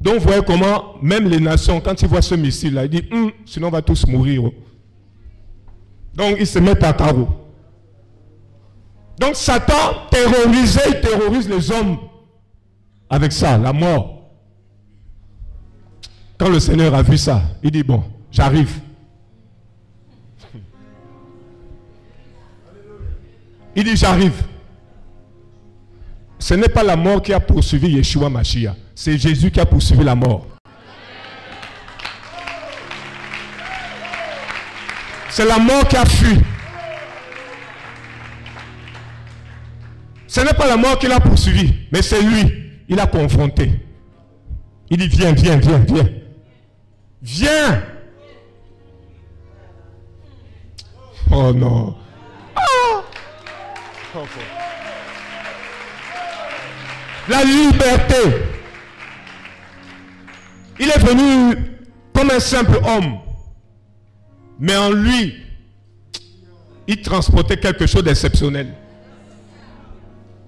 Donc vous voyez comment même les nations, quand ils voient ce missile-là, ils disent, hum, sinon on va tous mourir. Donc ils se mettent à carreau. Donc Satan terrorisait, il terrorise les hommes avec ça, la mort. Quand le Seigneur a vu ça, il dit, bon, j'arrive. Il dit, j'arrive. Ce n'est pas la mort qui a poursuivi Yeshua Mashiach. C'est Jésus qui a poursuivi la mort. C'est la mort qui a fui. Ce n'est pas la mort qui l'a poursuivi, mais c'est lui. Il a confronté. Il dit, viens, viens, viens, viens. Viens. Oh non. La liberté. Il est venu comme un simple homme. Mais en lui, il transportait quelque chose d'exceptionnel.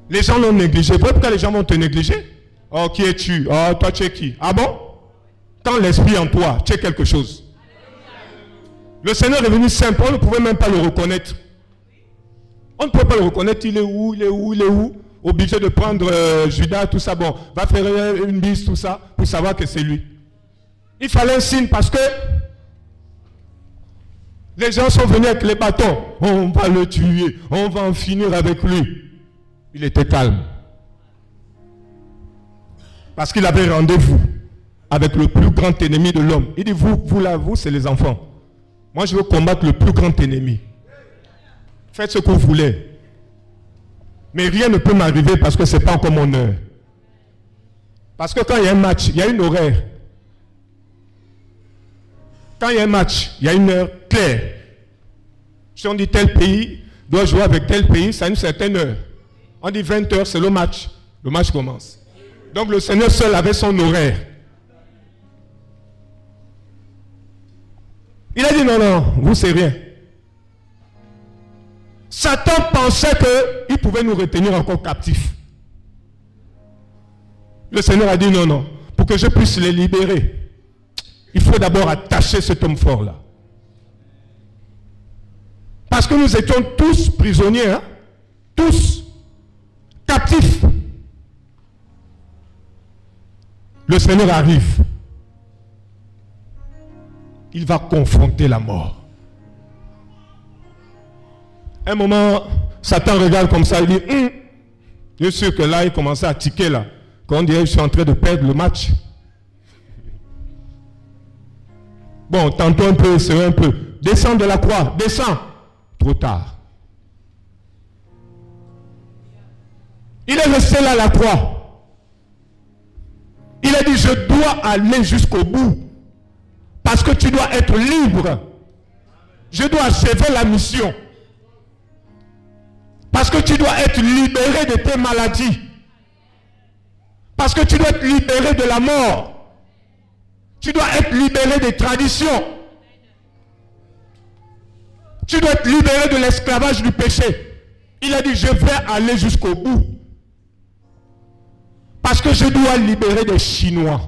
Les gens l'ont négligé. Pourquoi les gens vont te négliger? Oh, qui es-tu? Oh, toi, tu es qui? Ah bon? Quand l'esprit en toi, tu es quelque chose. Le Seigneur est venu simple, on ne pouvait même pas le reconnaître. On ne peut pas le reconnaître, il est où, il est où, il est où? Obligé de prendre euh, Judas, tout ça, bon, va faire une bise, tout ça, pour savoir que c'est lui. Il fallait un signe parce que les gens sont venus avec les bâtons. On va le tuer, on va en finir avec lui. Il était calme. Parce qu'il avait rendez-vous avec le plus grand ennemi de l'homme. Il dit, vous, vous là, c'est les enfants. Moi, je veux combattre le plus grand ennemi. Faites ce que vous voulez. Mais rien ne peut m'arriver parce que ce n'est pas encore mon heure. Parce que quand il y a un match, il y a une horaire. Quand il y a un match, il y a une heure claire. Si on dit tel pays doit jouer avec tel pays, c'est à une certaine heure. On dit 20 heures, c'est le match. Le match commence. Donc le Seigneur seul avait son horaire. Il a dit non, non, vous c'est rien. Satan pensait qu'il pouvait nous retenir encore captifs. Le Seigneur a dit non, non. Pour que je puisse les libérer, il faut d'abord attacher cet homme fort-là. Parce que nous étions tous prisonniers, hein. tous captifs. Le Seigneur arrive. Il va confronter la mort. Un moment, Satan regarde comme ça, il dit, hum, je suis sûr que là, il commençait à tiquer là. Quand on dirait, je suis en train de perdre le match. Bon, tantôt un peu, c'est un peu. Descends de la croix, descends. Trop tard. Il est resté là à la croix. Il a dit, je dois aller jusqu'au bout. Parce que tu dois être libre. Je dois achever la mission. Parce que tu dois être libéré de tes maladies. Parce que tu dois être libéré de la mort. Tu dois être libéré des traditions. Tu dois être libéré de l'esclavage du péché. Il a dit, je vais aller jusqu'au bout. Parce que je dois libérer des Chinois.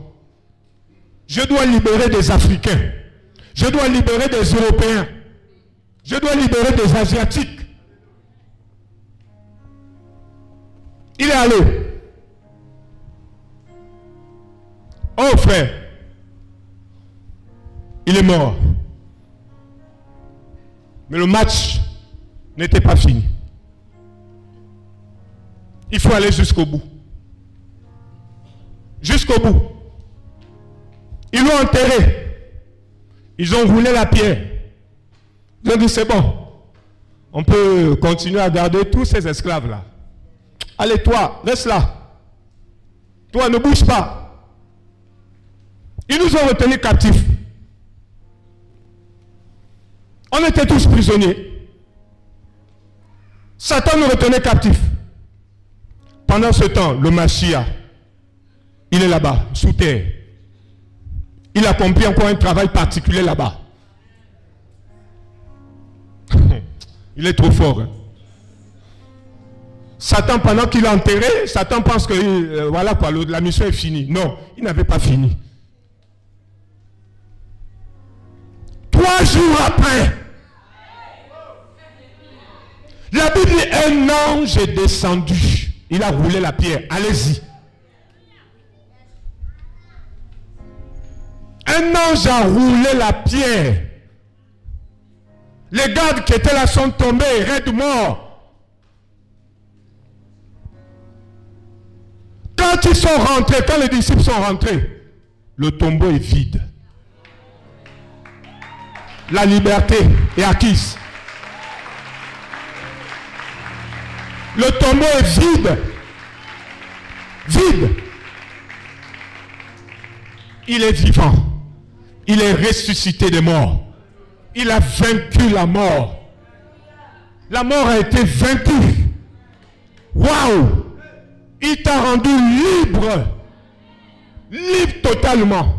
Je dois libérer des Africains. Je dois libérer des Européens. Je dois libérer des Asiatiques. Il est allé. Oh frère, il est mort. Mais le match n'était pas fini. Il faut aller jusqu'au bout. Jusqu'au bout. Ils l'ont enterré. Ils ont roulé la pierre. Ils ont dit, c'est bon. On peut continuer à garder tous ces esclaves-là. Allez, toi, reste là. Toi, ne bouge pas. Ils nous ont retenus captifs. On était tous prisonniers. Satan nous retenait captifs. Pendant ce temps, le Machia, il est là-bas, sous terre. Il accomplit encore un travail particulier là-bas. Il est trop fort. hein. Satan, pendant qu'il est enterré, Satan pense que euh, voilà la mission est finie. Non, il n'avait pas fini. Trois jours après, la Bible dit un ange est descendu. Il a roulé la pierre. Allez-y. Un ange a roulé la pierre. Les gardes qui étaient là sont tombés, raides morts. Quand ils sont rentrés, quand les disciples sont rentrés, le tombeau est vide. La liberté est acquise. Le tombeau est vide. Vide. Il est vivant. Il est ressuscité des morts. Il a vaincu la mort. La mort a été vaincue. Waouh! Il t'a rendu libre. Libre totalement.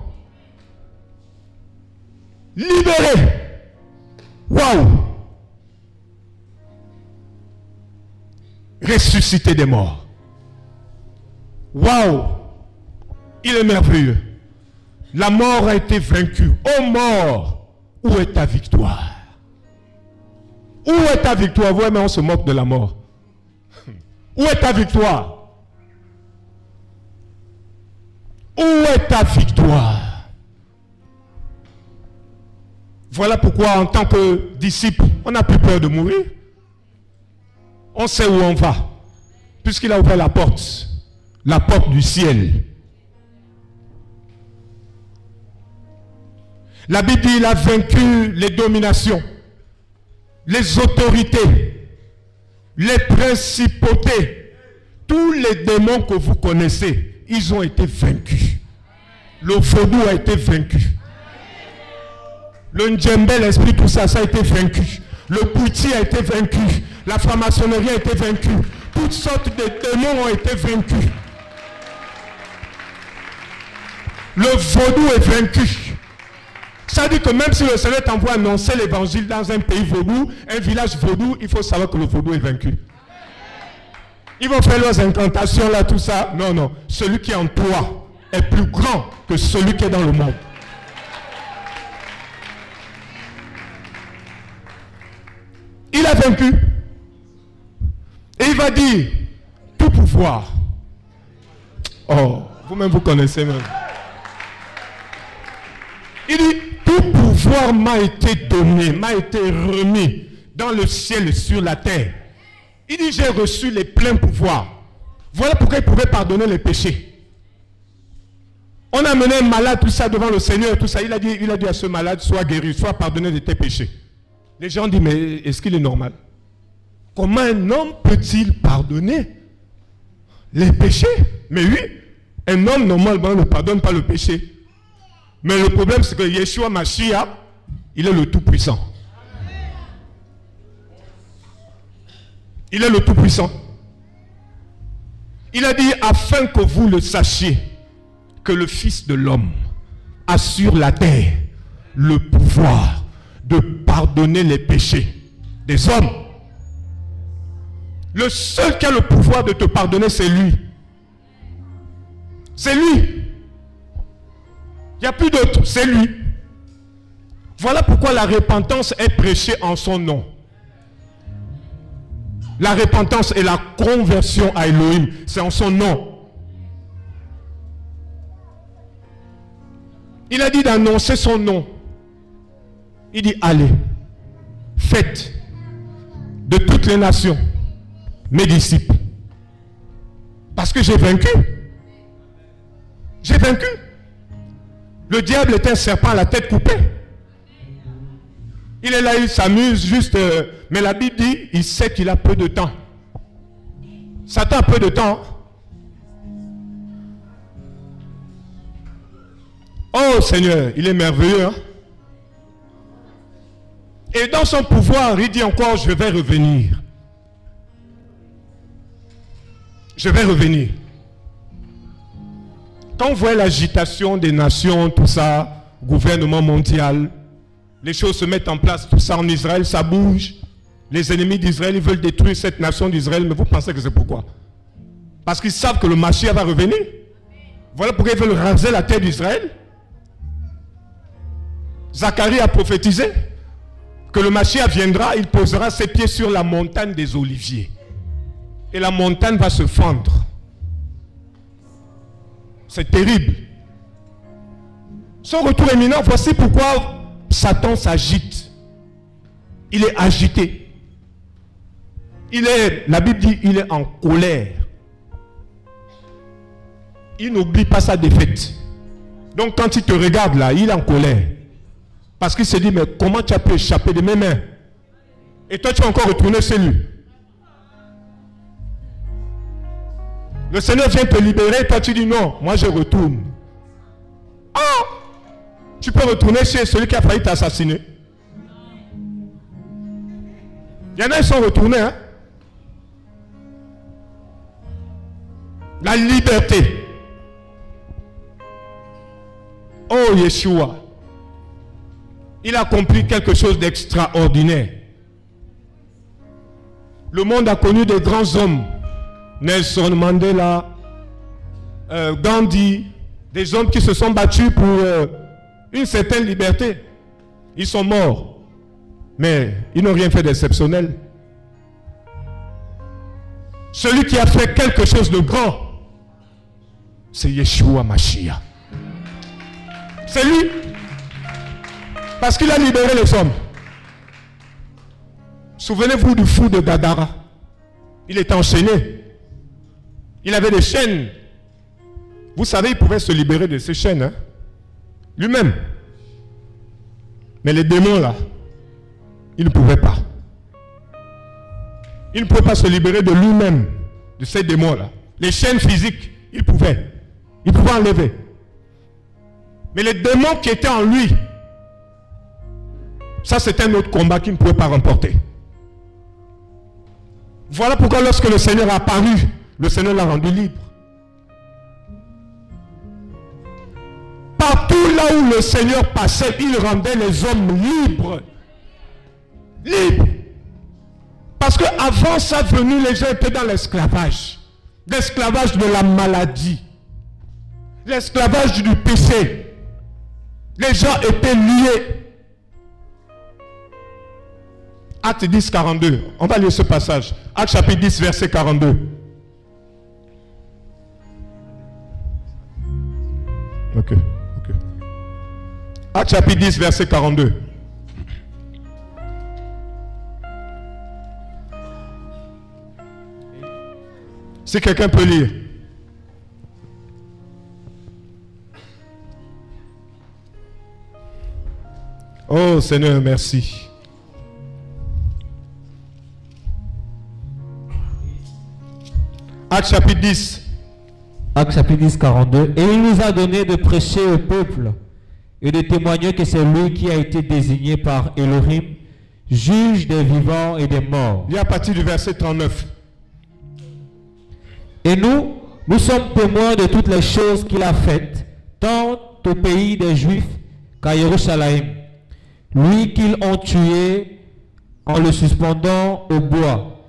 Libéré. Waouh! Ressuscité des morts. Waouh! Il est merveilleux. La mort a été vaincue. Ô mort, où est ta victoire? Où est ta victoire? Vous mais on se moque de la mort. Où est ta victoire? Où est ta victoire? Voilà pourquoi en tant que disciple, on n'a plus peur de mourir. On sait où on va. Puisqu'il a ouvert la porte. La porte du ciel. La Bible dit a vaincu les dominations, les autorités, les principautés, tous les démons que vous connaissez, ils ont été vaincus. Le vaudou a été vaincu. Le djembé, l'esprit, tout ça, ça a été vaincu. Le pouti a été vaincu. La franc-maçonnerie a été vaincue. Toutes sortes de démons ont été vaincus. Le vaudou est vaincu. Ça dit que même si le Seigneur t'envoie annoncer l'évangile dans un pays vaudou, un village vaudou, il faut savoir que le vaudou est vaincu. Ils vont faire leurs incantations là, tout ça. Non, non. Celui qui est en toi est plus grand que celui qui est dans le monde. Il a vaincu. Et il va dire, tout pouvoir. Oh, vous-même vous connaissez même. Il dit, pouvoir m'a été donné, m'a été remis dans le ciel et sur la terre. Il dit, j'ai reçu les pleins pouvoirs. Voilà pourquoi il pouvait pardonner les péchés. On a mené un malade, tout ça, devant le Seigneur, tout ça. Il a dit, il a dit à ce malade, sois guéri, sois pardonné de tes péchés. Les gens disent, mais est-ce qu'il est normal? Comment un homme peut-il pardonner les péchés? Mais oui, un homme normalement ne pardonne pas le péché. Mais le problème, c'est que Yeshua Mashiach, il est le Tout-Puissant. Il est le Tout-Puissant. Il a dit, afin que vous le sachiez, que le Fils de l'homme a sur la terre le pouvoir de pardonner les péchés des hommes. Le seul qui a le pouvoir de te pardonner, c'est lui. C'est lui. Il n'y a plus d'autre, c'est lui. Voilà pourquoi la repentance est prêchée en son nom. La repentance et la conversion à Elohim, c'est en son nom. Il a dit d'annoncer son nom. Il dit, allez, faites de toutes les nations mes disciples. Parce que j'ai vaincu. J'ai vaincu. Le diable est un serpent à la tête coupée. Il est là, il s'amuse juste. euh, mais la Bible dit, il sait qu'il a peu de temps. Satan a peu de temps. Oh Seigneur, il est merveilleux. hein. Et dans son pouvoir, il dit encore, je vais revenir. Je vais revenir. Quand vous voyez l'agitation des nations, tout ça, gouvernement mondial, les choses se mettent en place, tout ça en Israël, ça bouge. Les ennemis d'Israël, ils veulent détruire cette nation d'Israël, mais vous pensez que c'est pourquoi? Parce qu'ils savent que le Mashiach va revenir. Voilà pourquoi ils veulent raser la terre d'Israël. Zacharie a prophétisé que le Mashiach viendra, il posera ses pieds sur la montagne des Oliviers. Et la montagne va se fendre. C'est terrible. Son retour éminent, voici pourquoi Satan s'agite. Il est agité. Il est, la Bible dit, il est en colère. Il n'oublie pas sa défaite. Donc quand il te regarde là, il est en colère. Parce qu'il se dit, mais comment tu as pu échapper de mes mains? Et toi, tu vas encore retourner chez lui. Le Seigneur vient te libérer, toi tu dis non, moi je retourne. Ah Tu peux retourner chez celui qui a failli t'assassiner. Il y en a, ils sont retournés. Hein? La liberté. Oh Yeshua. Il a accompli quelque chose d'extraordinaire. Le monde a connu des grands hommes. Nelson Mandela, euh, Gandhi, des hommes qui se sont battus pour euh, une certaine liberté. Ils sont morts. Mais ils n'ont rien fait d'exceptionnel. Celui qui a fait quelque chose de grand, c'est Yeshua Mashiach. C'est lui. Parce qu'il a libéré les hommes. Souvenez-vous du fou de Gadara. Il était enchaîné. Il avait des chaînes. Vous savez, il pouvait se libérer de ces chaînes. hein. Lui-même. Mais les démons là, il ne pouvait pas. Il ne pouvait pas se libérer de lui-même, de ces démons-là. Les chaînes physiques, il pouvait. Il pouvait enlever. Mais les démons qui étaient en lui, ça c'est un autre combat qu'il ne pouvait pas remporter. Voilà pourquoi lorsque le Seigneur a apparu, le Seigneur l'a rendu libre. Partout là où le Seigneur passait, il rendait les hommes libres. Libres. Parce qu'avant sa venue, les gens étaient dans l'esclavage. L'esclavage de la maladie. L'esclavage du péché. Les gens étaient liés. Acte 10, 42. On va lire ce passage. Acte chapitre 10, verset 42. Ok. Acte chapitre 10, verset 42. Si quelqu'un peut lire. Oh Seigneur, merci. Acte chapitre 10, Acte chapitre 10, 42. Et il nous a donné de prêcher au peuple et de témoigner que c'est lui qui a été désigné par Elohim, juge des vivants et des morts. Lis à partir du verset 39. Et nous, nous sommes témoins de toutes les choses qu'il a faites, tant au pays des Juifs qu'à Jérusalem. Lui qu'ils ont tué en le suspendant au bois.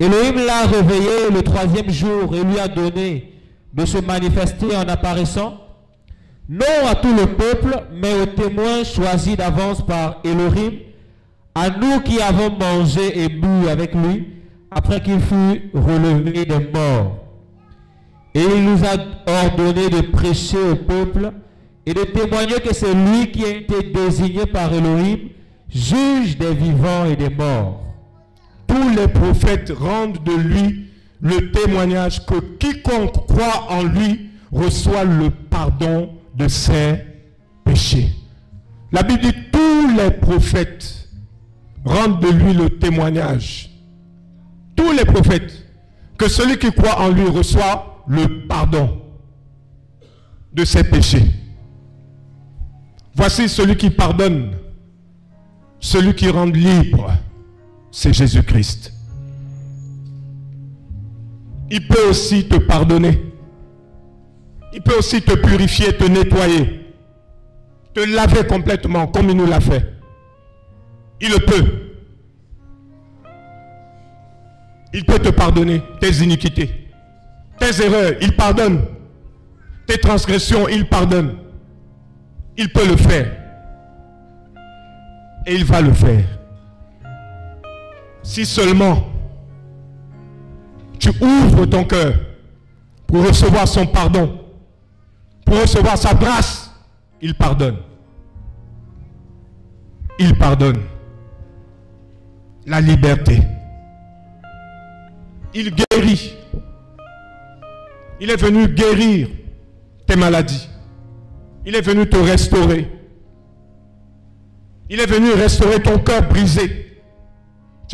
Elohim l'a réveillé le troisième jour et lui a donné de se manifester en apparaissant, non à tout le peuple, mais aux témoins choisis d'avance par Elohim, à nous qui avons mangé et bu avec lui après qu'il fut relevé des morts. Et il nous a ordonné de prêcher au peuple et de témoigner que c'est lui qui a été désigné par Elohim, juge des vivants et des morts. Tous les prophètes rendent de lui le témoignage que quiconque croit en lui reçoit le pardon de ses péchés. La Bible dit tous les prophètes rendent de lui le témoignage. Tous les prophètes que celui qui croit en lui reçoit le pardon de ses péchés. Voici celui qui pardonne, celui qui rend libre, c'est Jésus-Christ. Il peut aussi te pardonner. Il peut aussi te purifier, te nettoyer, te laver complètement comme il nous l'a fait. Il le peut. Il peut te pardonner tes iniquités, tes erreurs, il pardonne. Tes transgressions, il pardonne. Il peut le faire. Et il va le faire. Si seulement tu ouvres ton cœur pour recevoir son pardon, pour recevoir sa grâce, il pardonne. Il pardonne. La liberté. Il guérit. Il est venu guérir tes maladies. Il est venu te restaurer. Il est venu restaurer ton cœur brisé.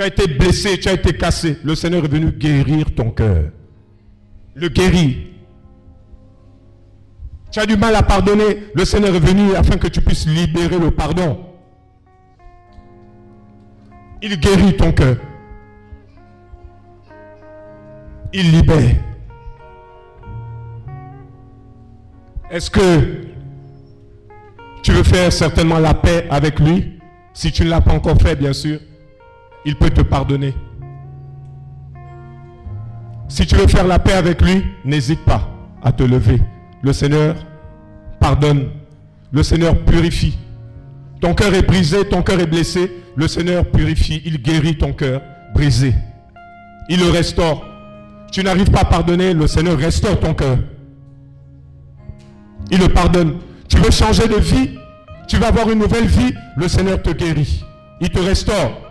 Tu as été blessé, tu as été cassé. Le Seigneur est venu guérir ton cœur. Le guérir. Tu as du mal à pardonner. Le Seigneur est venu afin que tu puisses libérer le pardon. Il guérit ton cœur. Il libère. Est-ce que tu veux faire certainement la paix avec lui? Si tu ne l'as pas encore fait, bien sûr, il peut te pardonner. Si tu veux faire la paix avec lui, n'hésite pas à te lever. Le Seigneur pardonne. Le Seigneur purifie. Ton cœur est brisé, ton cœur est blessé. Le Seigneur purifie. Il guérit ton cœur brisé. Il le restaure. Tu n'arrives pas à pardonner, le Seigneur restaure ton cœur. Il le pardonne. Tu veux changer de vie, tu vas avoir une nouvelle vie, le Seigneur te guérit. Il te restaure.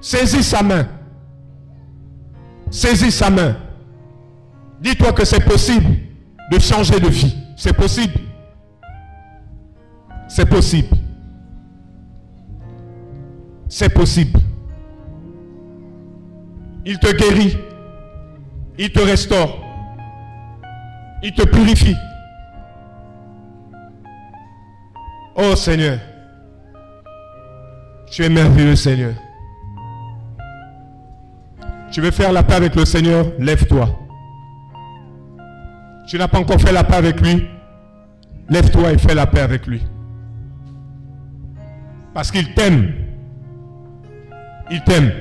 Saisis sa main. Saisis sa main. Dis-toi que c'est possible de changer de vie. C'est possible. C'est possible. C'est possible. Il te guérit. Il te restaure. Il te purifie. Oh Seigneur, tu es merveilleux Seigneur. Tu veux faire la paix avec le Seigneur, lève-toi. Tu n'as pas encore fait la paix avec lui, lève-toi et fais la paix avec lui. Parce qu'il t'aime. Il t'aime.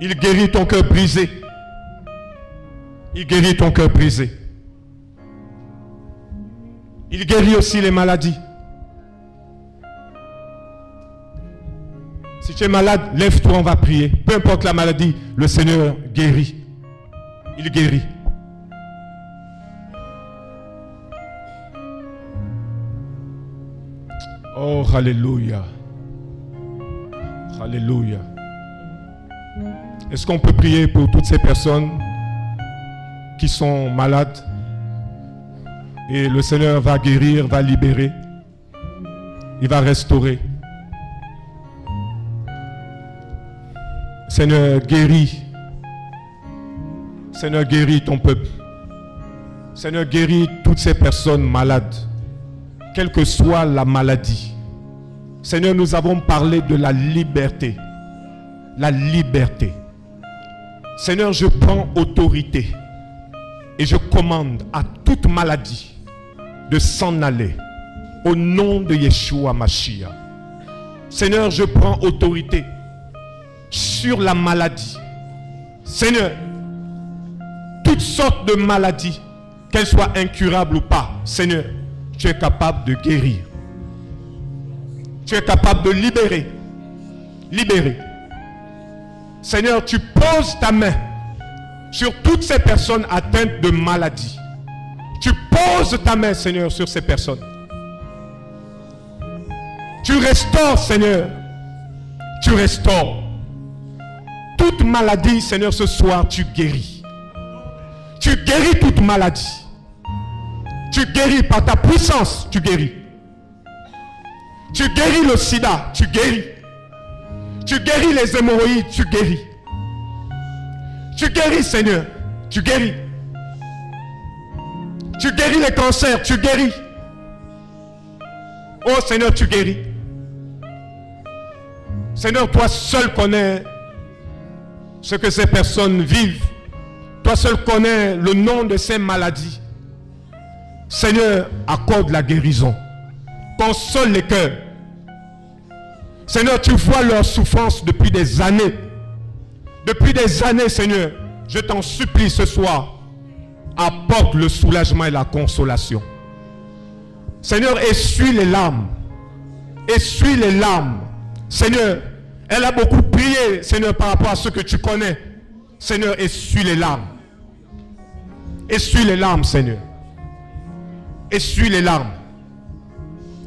Il guérit ton cœur brisé. Il guérit ton cœur brisé. Il guérit aussi les maladies. Si tu es malade, lève-toi, on va prier. Peu importe la maladie, le Seigneur guérit. Il guérit. Oh, Alléluia. Alléluia. Est-ce qu'on peut prier pour toutes ces personnes qui sont malades? Et le Seigneur va guérir, va libérer. Il va restaurer. Seigneur, guéris. Seigneur, guéris ton peuple. Seigneur, guéris toutes ces personnes malades, quelle que soit la maladie. Seigneur, nous avons parlé de la liberté. La liberté. Seigneur, je prends autorité et je commande à toute maladie de s'en aller au nom de Yeshua Mashiach. Seigneur, je prends autorité sur la maladie. Seigneur, toutes sortes de maladies, qu'elles soient incurables ou pas, Seigneur, tu es capable de guérir. Tu es capable de libérer. Libérer. Seigneur, tu poses ta main sur toutes ces personnes atteintes de maladies. Tu poses ta main, Seigneur, sur ces personnes. Tu restaures, Seigneur. Tu restaures. Toute maladie, Seigneur, ce soir, tu guéris. Tu guéris toute maladie. Tu guéris par ta puissance, tu guéris. Tu guéris le sida, tu guéris. Tu guéris les hémorroïdes, tu guéris. Tu guéris, Seigneur, tu guéris. Tu guéris les cancers, tu guéris. Oh Seigneur, tu guéris. Seigneur, toi seul connais ce que ces personnes vivent. Toi seul connais le nom de ces maladies. Seigneur, accorde la guérison. Console les cœurs. Seigneur, tu vois leur souffrance depuis des années. Depuis des années, Seigneur, je t'en supplie ce soir, apporte le soulagement et la consolation. Seigneur, essuie les larmes. Essuie les larmes. Seigneur, elle a beaucoup prié, Seigneur, par rapport à ce que tu connais. Seigneur, essuie les larmes. Essuie les larmes, Seigneur. Essuie les larmes.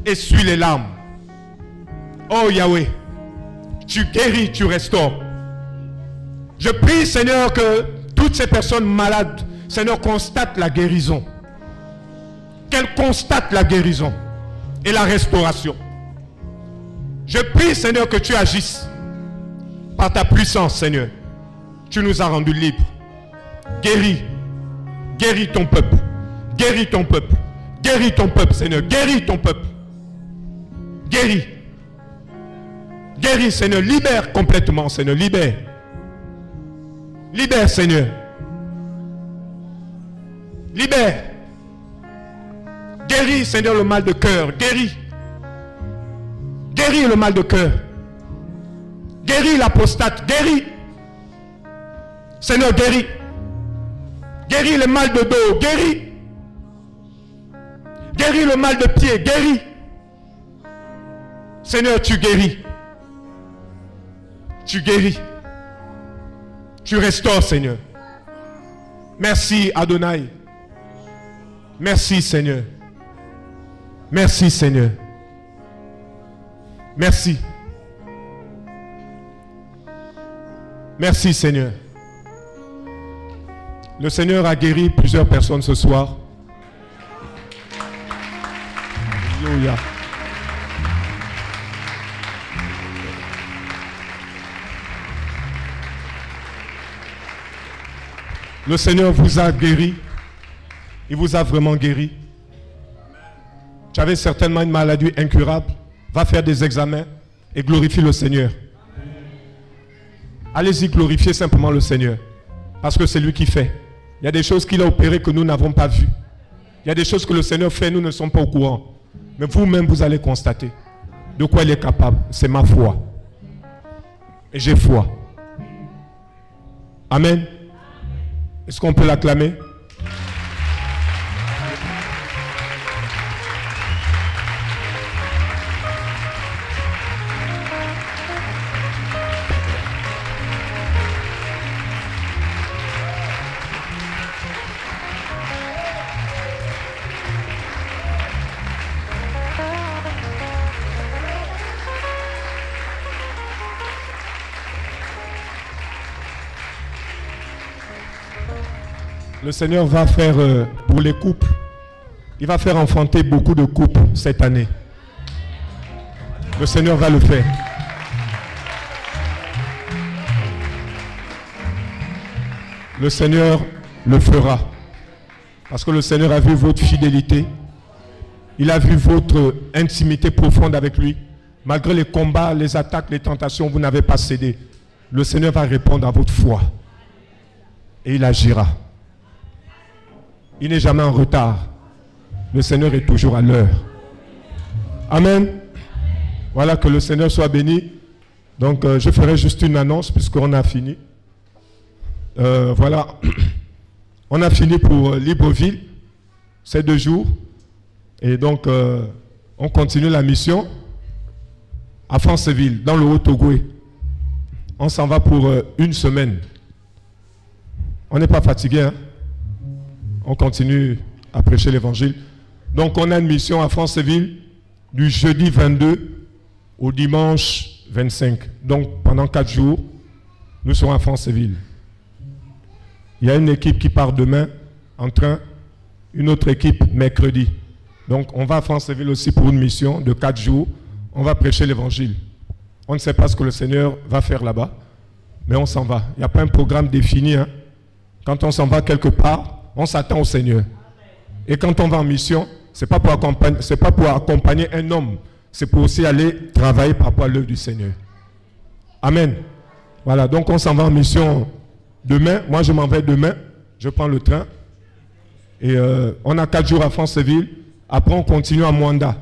Essuie les larmes. Oh Yahweh, tu guéris, tu restaures. Je prie, Seigneur, que toutes ces personnes malades, Seigneur, constatent la guérison. Qu'elles constatent la guérison et la restauration. Je prie, Seigneur, que tu agisses par ta puissance, Seigneur. Tu nous as rendus libres. Guéris. Guéris ton peuple. Guéris ton peuple. Guéris ton peuple, Seigneur. Guéris ton peuple. Guéris. Guéris, Seigneur. Libère complètement, Seigneur. Libère. Libère, Seigneur. Libère. Guéris, Seigneur, le mal de cœur. Guéris. Guéris le mal de cœur. Guéris l'apostate. Guéris. Seigneur, guéris. Guéris le mal de dos. Guéris. Guéris le mal de pied. Guéris. Seigneur, tu guéris. Tu guéris. Tu restaures, Seigneur. Merci, Adonai. Merci, Seigneur. Merci, Seigneur. Merci. Merci, Seigneur. Le Seigneur a guéri plusieurs personnes ce soir. Alléluia. Le Seigneur vous a guéri. Il vous a vraiment guéri. Tu avais certainement une maladie incurable. Va faire des examens et glorifie le Seigneur. Allez-y glorifier simplement le Seigneur. Parce que c'est lui qui fait. Il y a des choses qu'il a opérées que nous n'avons pas vues. Il y a des choses que le Seigneur fait, nous ne sommes pas au courant. Mais vous-même, vous allez constater de quoi il est capable. C'est ma foi. Et j'ai foi. Amen. Est-ce qu'on peut l'acclamer? Le Seigneur va faire euh, pour les couples, il va faire enfanter beaucoup de couples cette année. Le Seigneur va le faire. Le Seigneur le fera. Parce que le Seigneur a vu votre fidélité. Il a vu votre intimité profonde avec lui. Malgré les combats, les attaques, les tentations, vous n'avez pas cédé. Le Seigneur va répondre à votre foi. Et il agira. Il n'est jamais en retard. Le Seigneur est toujours à l'heure. Amen. Voilà, que le Seigneur soit béni. Donc, euh, je ferai juste une annonce puisqu'on a fini. Euh, voilà. On a fini pour euh, Libreville ces deux jours. Et donc, on continue la mission à Franceville, dans le Haut-Togoué. On s'en va pour une semaine. On n'est pas fatigué. hein. On continue à prêcher l'évangile. Donc, on a une mission à Franceville du jeudi 22 au dimanche 25. Donc, pendant quatre jours, nous serons à Franceville. Il y a une équipe qui part demain en train, une autre équipe mercredi. Donc on va à Franceville aussi pour une mission de quatre jours. On va prêcher l'évangile. On ne sait pas ce que le Seigneur va faire là-bas, mais on s'en va. Il n'y a pas un programme défini. hein. Quand on s'en va quelque part, on s'attend au Seigneur. Et quand on va en mission, ce n'est pas, pour accompagner- c'est pas pour accompagner un homme, c'est pour aussi aller travailler par rapport à l'œuvre du Seigneur. Amen. Voilà, donc on s'en va en mission demain. Moi, je m'en vais demain. Je prends le train. Et euh, on a quatre jours à Franceville. Après, on continue à Mwanda.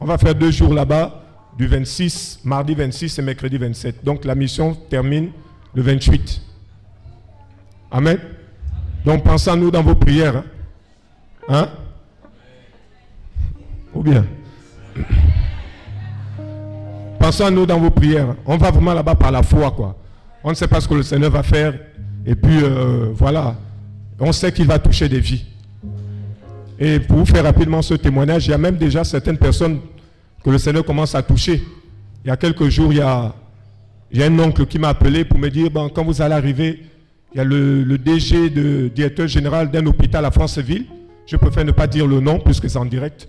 On va faire deux jours là-bas, du 26, mardi 26 et mercredi 27. Donc la mission termine le 28. Amen. Donc pensez à nous dans vos prières. Hein? Hein? Ou bien? Pensez à nous dans vos prières. On va vraiment là-bas par la foi, quoi. On ne sait pas ce que le Seigneur va faire. Et puis, euh, voilà. On sait qu'il va toucher des vies. Et pour vous faire rapidement ce témoignage, il y a même déjà certaines personnes que le Seigneur commence à toucher. Il y a quelques jours, il y a, un oncle qui m'a appelé pour me dire, quand vous allez arriver, il y a le, DG, de, directeur général d'un hôpital à Franceville. Je préfère ne pas dire le nom puisque c'est en direct.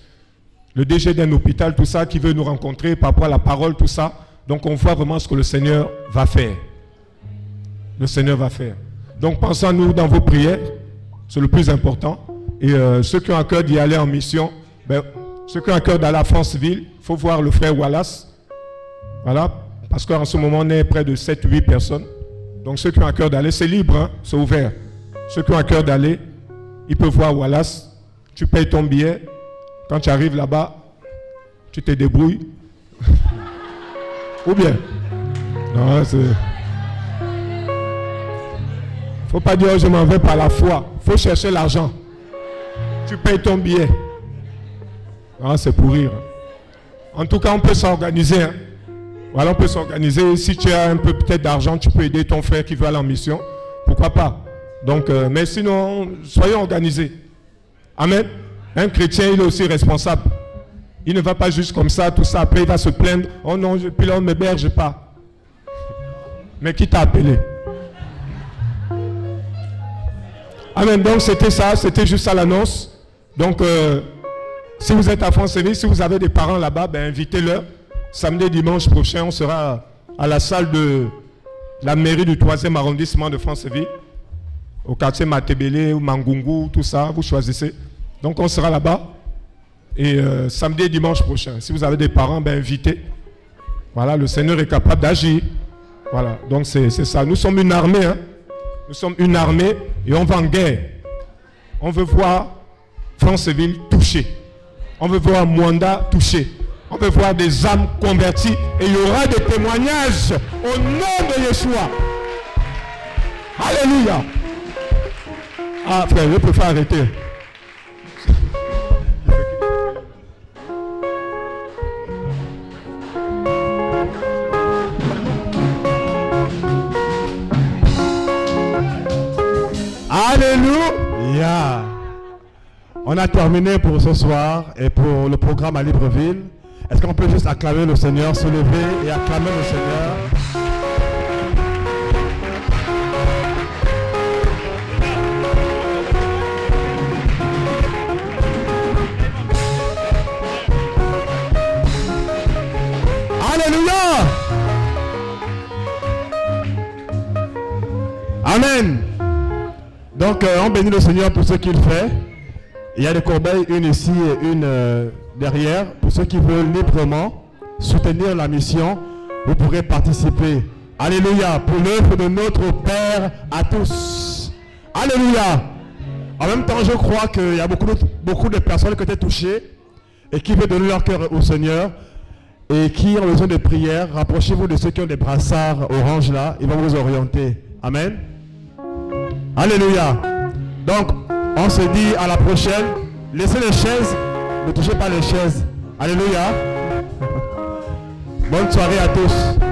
Le DG d'un hôpital, tout ça, qui veut nous rencontrer par rapport à la parole, tout ça. Donc on voit vraiment ce que le Seigneur va faire. Le Seigneur va faire. Donc pensez à nous dans vos prières. C'est le plus important. Et euh, ceux qui ont à cœur d'y aller en mission, ben, ceux qui ont à cœur d'aller à Franceville, il faut voir le frère Wallace. Voilà. Parce qu'en ce moment, on est près de 7-8 personnes. Donc ceux qui ont à cœur d'aller, c'est libre, hein, c'est ouvert. Ceux qui ont à cœur d'aller, ils peuvent voir Wallace. Tu payes ton billet. Quand tu arrives là-bas, tu te débrouilles. Ou bien Non, c'est. faut pas dire je m'en vais par la foi. faut chercher l'argent. Tu payes ton billet. Non, c'est pour rire. En tout cas, on peut s'organiser. hein. Voilà, on peut s'organiser. Si tu as un peu peut-être d'argent, tu peux aider ton frère qui veut aller en mission. Pourquoi pas? Donc, euh, mais sinon, soyons organisés. Amen. Un chrétien, il est aussi responsable. Il ne va pas juste comme ça, tout ça. Après, il va se plaindre. Oh non, puis là, on ne m'héberge pas. Mais qui t'a appelé? Amen. Donc, c'était ça. C'était juste ça l'annonce. Donc, euh, si vous êtes à Franceville, si vous avez des parents là-bas, ben, invitez-leur. Samedi et dimanche prochain, on sera à la salle de la mairie du 3e arrondissement de Franceville, au quartier Matebele ou Mangungu, tout ça, vous choisissez. Donc on sera là-bas. Et euh, samedi et dimanche prochain, si vous avez des parents, ben, invitez. Voilà, le Seigneur est capable d'agir. Voilà, donc c'est ça. Nous sommes une armée. hein. Nous sommes une armée et on va en guerre. On veut voir Franceville touchée. On veut voir Mwanda touché. On veut voir des âmes converties. Et il y aura des témoignages au nom de Yeshua. Alléluia. Ah frère, je préfère arrêter. Alléluia. On a terminé pour ce soir et pour le programme à Libreville. Est-ce qu'on peut juste acclamer le Seigneur, se lever et acclamer le Seigneur? Alléluia. Amen. Donc euh, on bénit le Seigneur pour ce qu'il fait. Il y a des corbeilles, une ici et une euh, derrière. Pour ceux qui veulent librement soutenir la mission, vous pourrez participer. Alléluia. Pour l'œuvre de notre Père à tous. Alléluia. En même temps, je crois qu'il y a beaucoup de, beaucoup de personnes qui été touchées et qui veulent donner leur cœur au Seigneur et qui ont besoin de prière. Rapprochez-vous de ceux qui ont des brassards orange là. Ils vont vous orienter. Amen. Alléluia. Donc, on se dit à la prochaine. Laissez les chaises. Ne touchez pas les chaises. Alléluia. Bonne soirée à tous.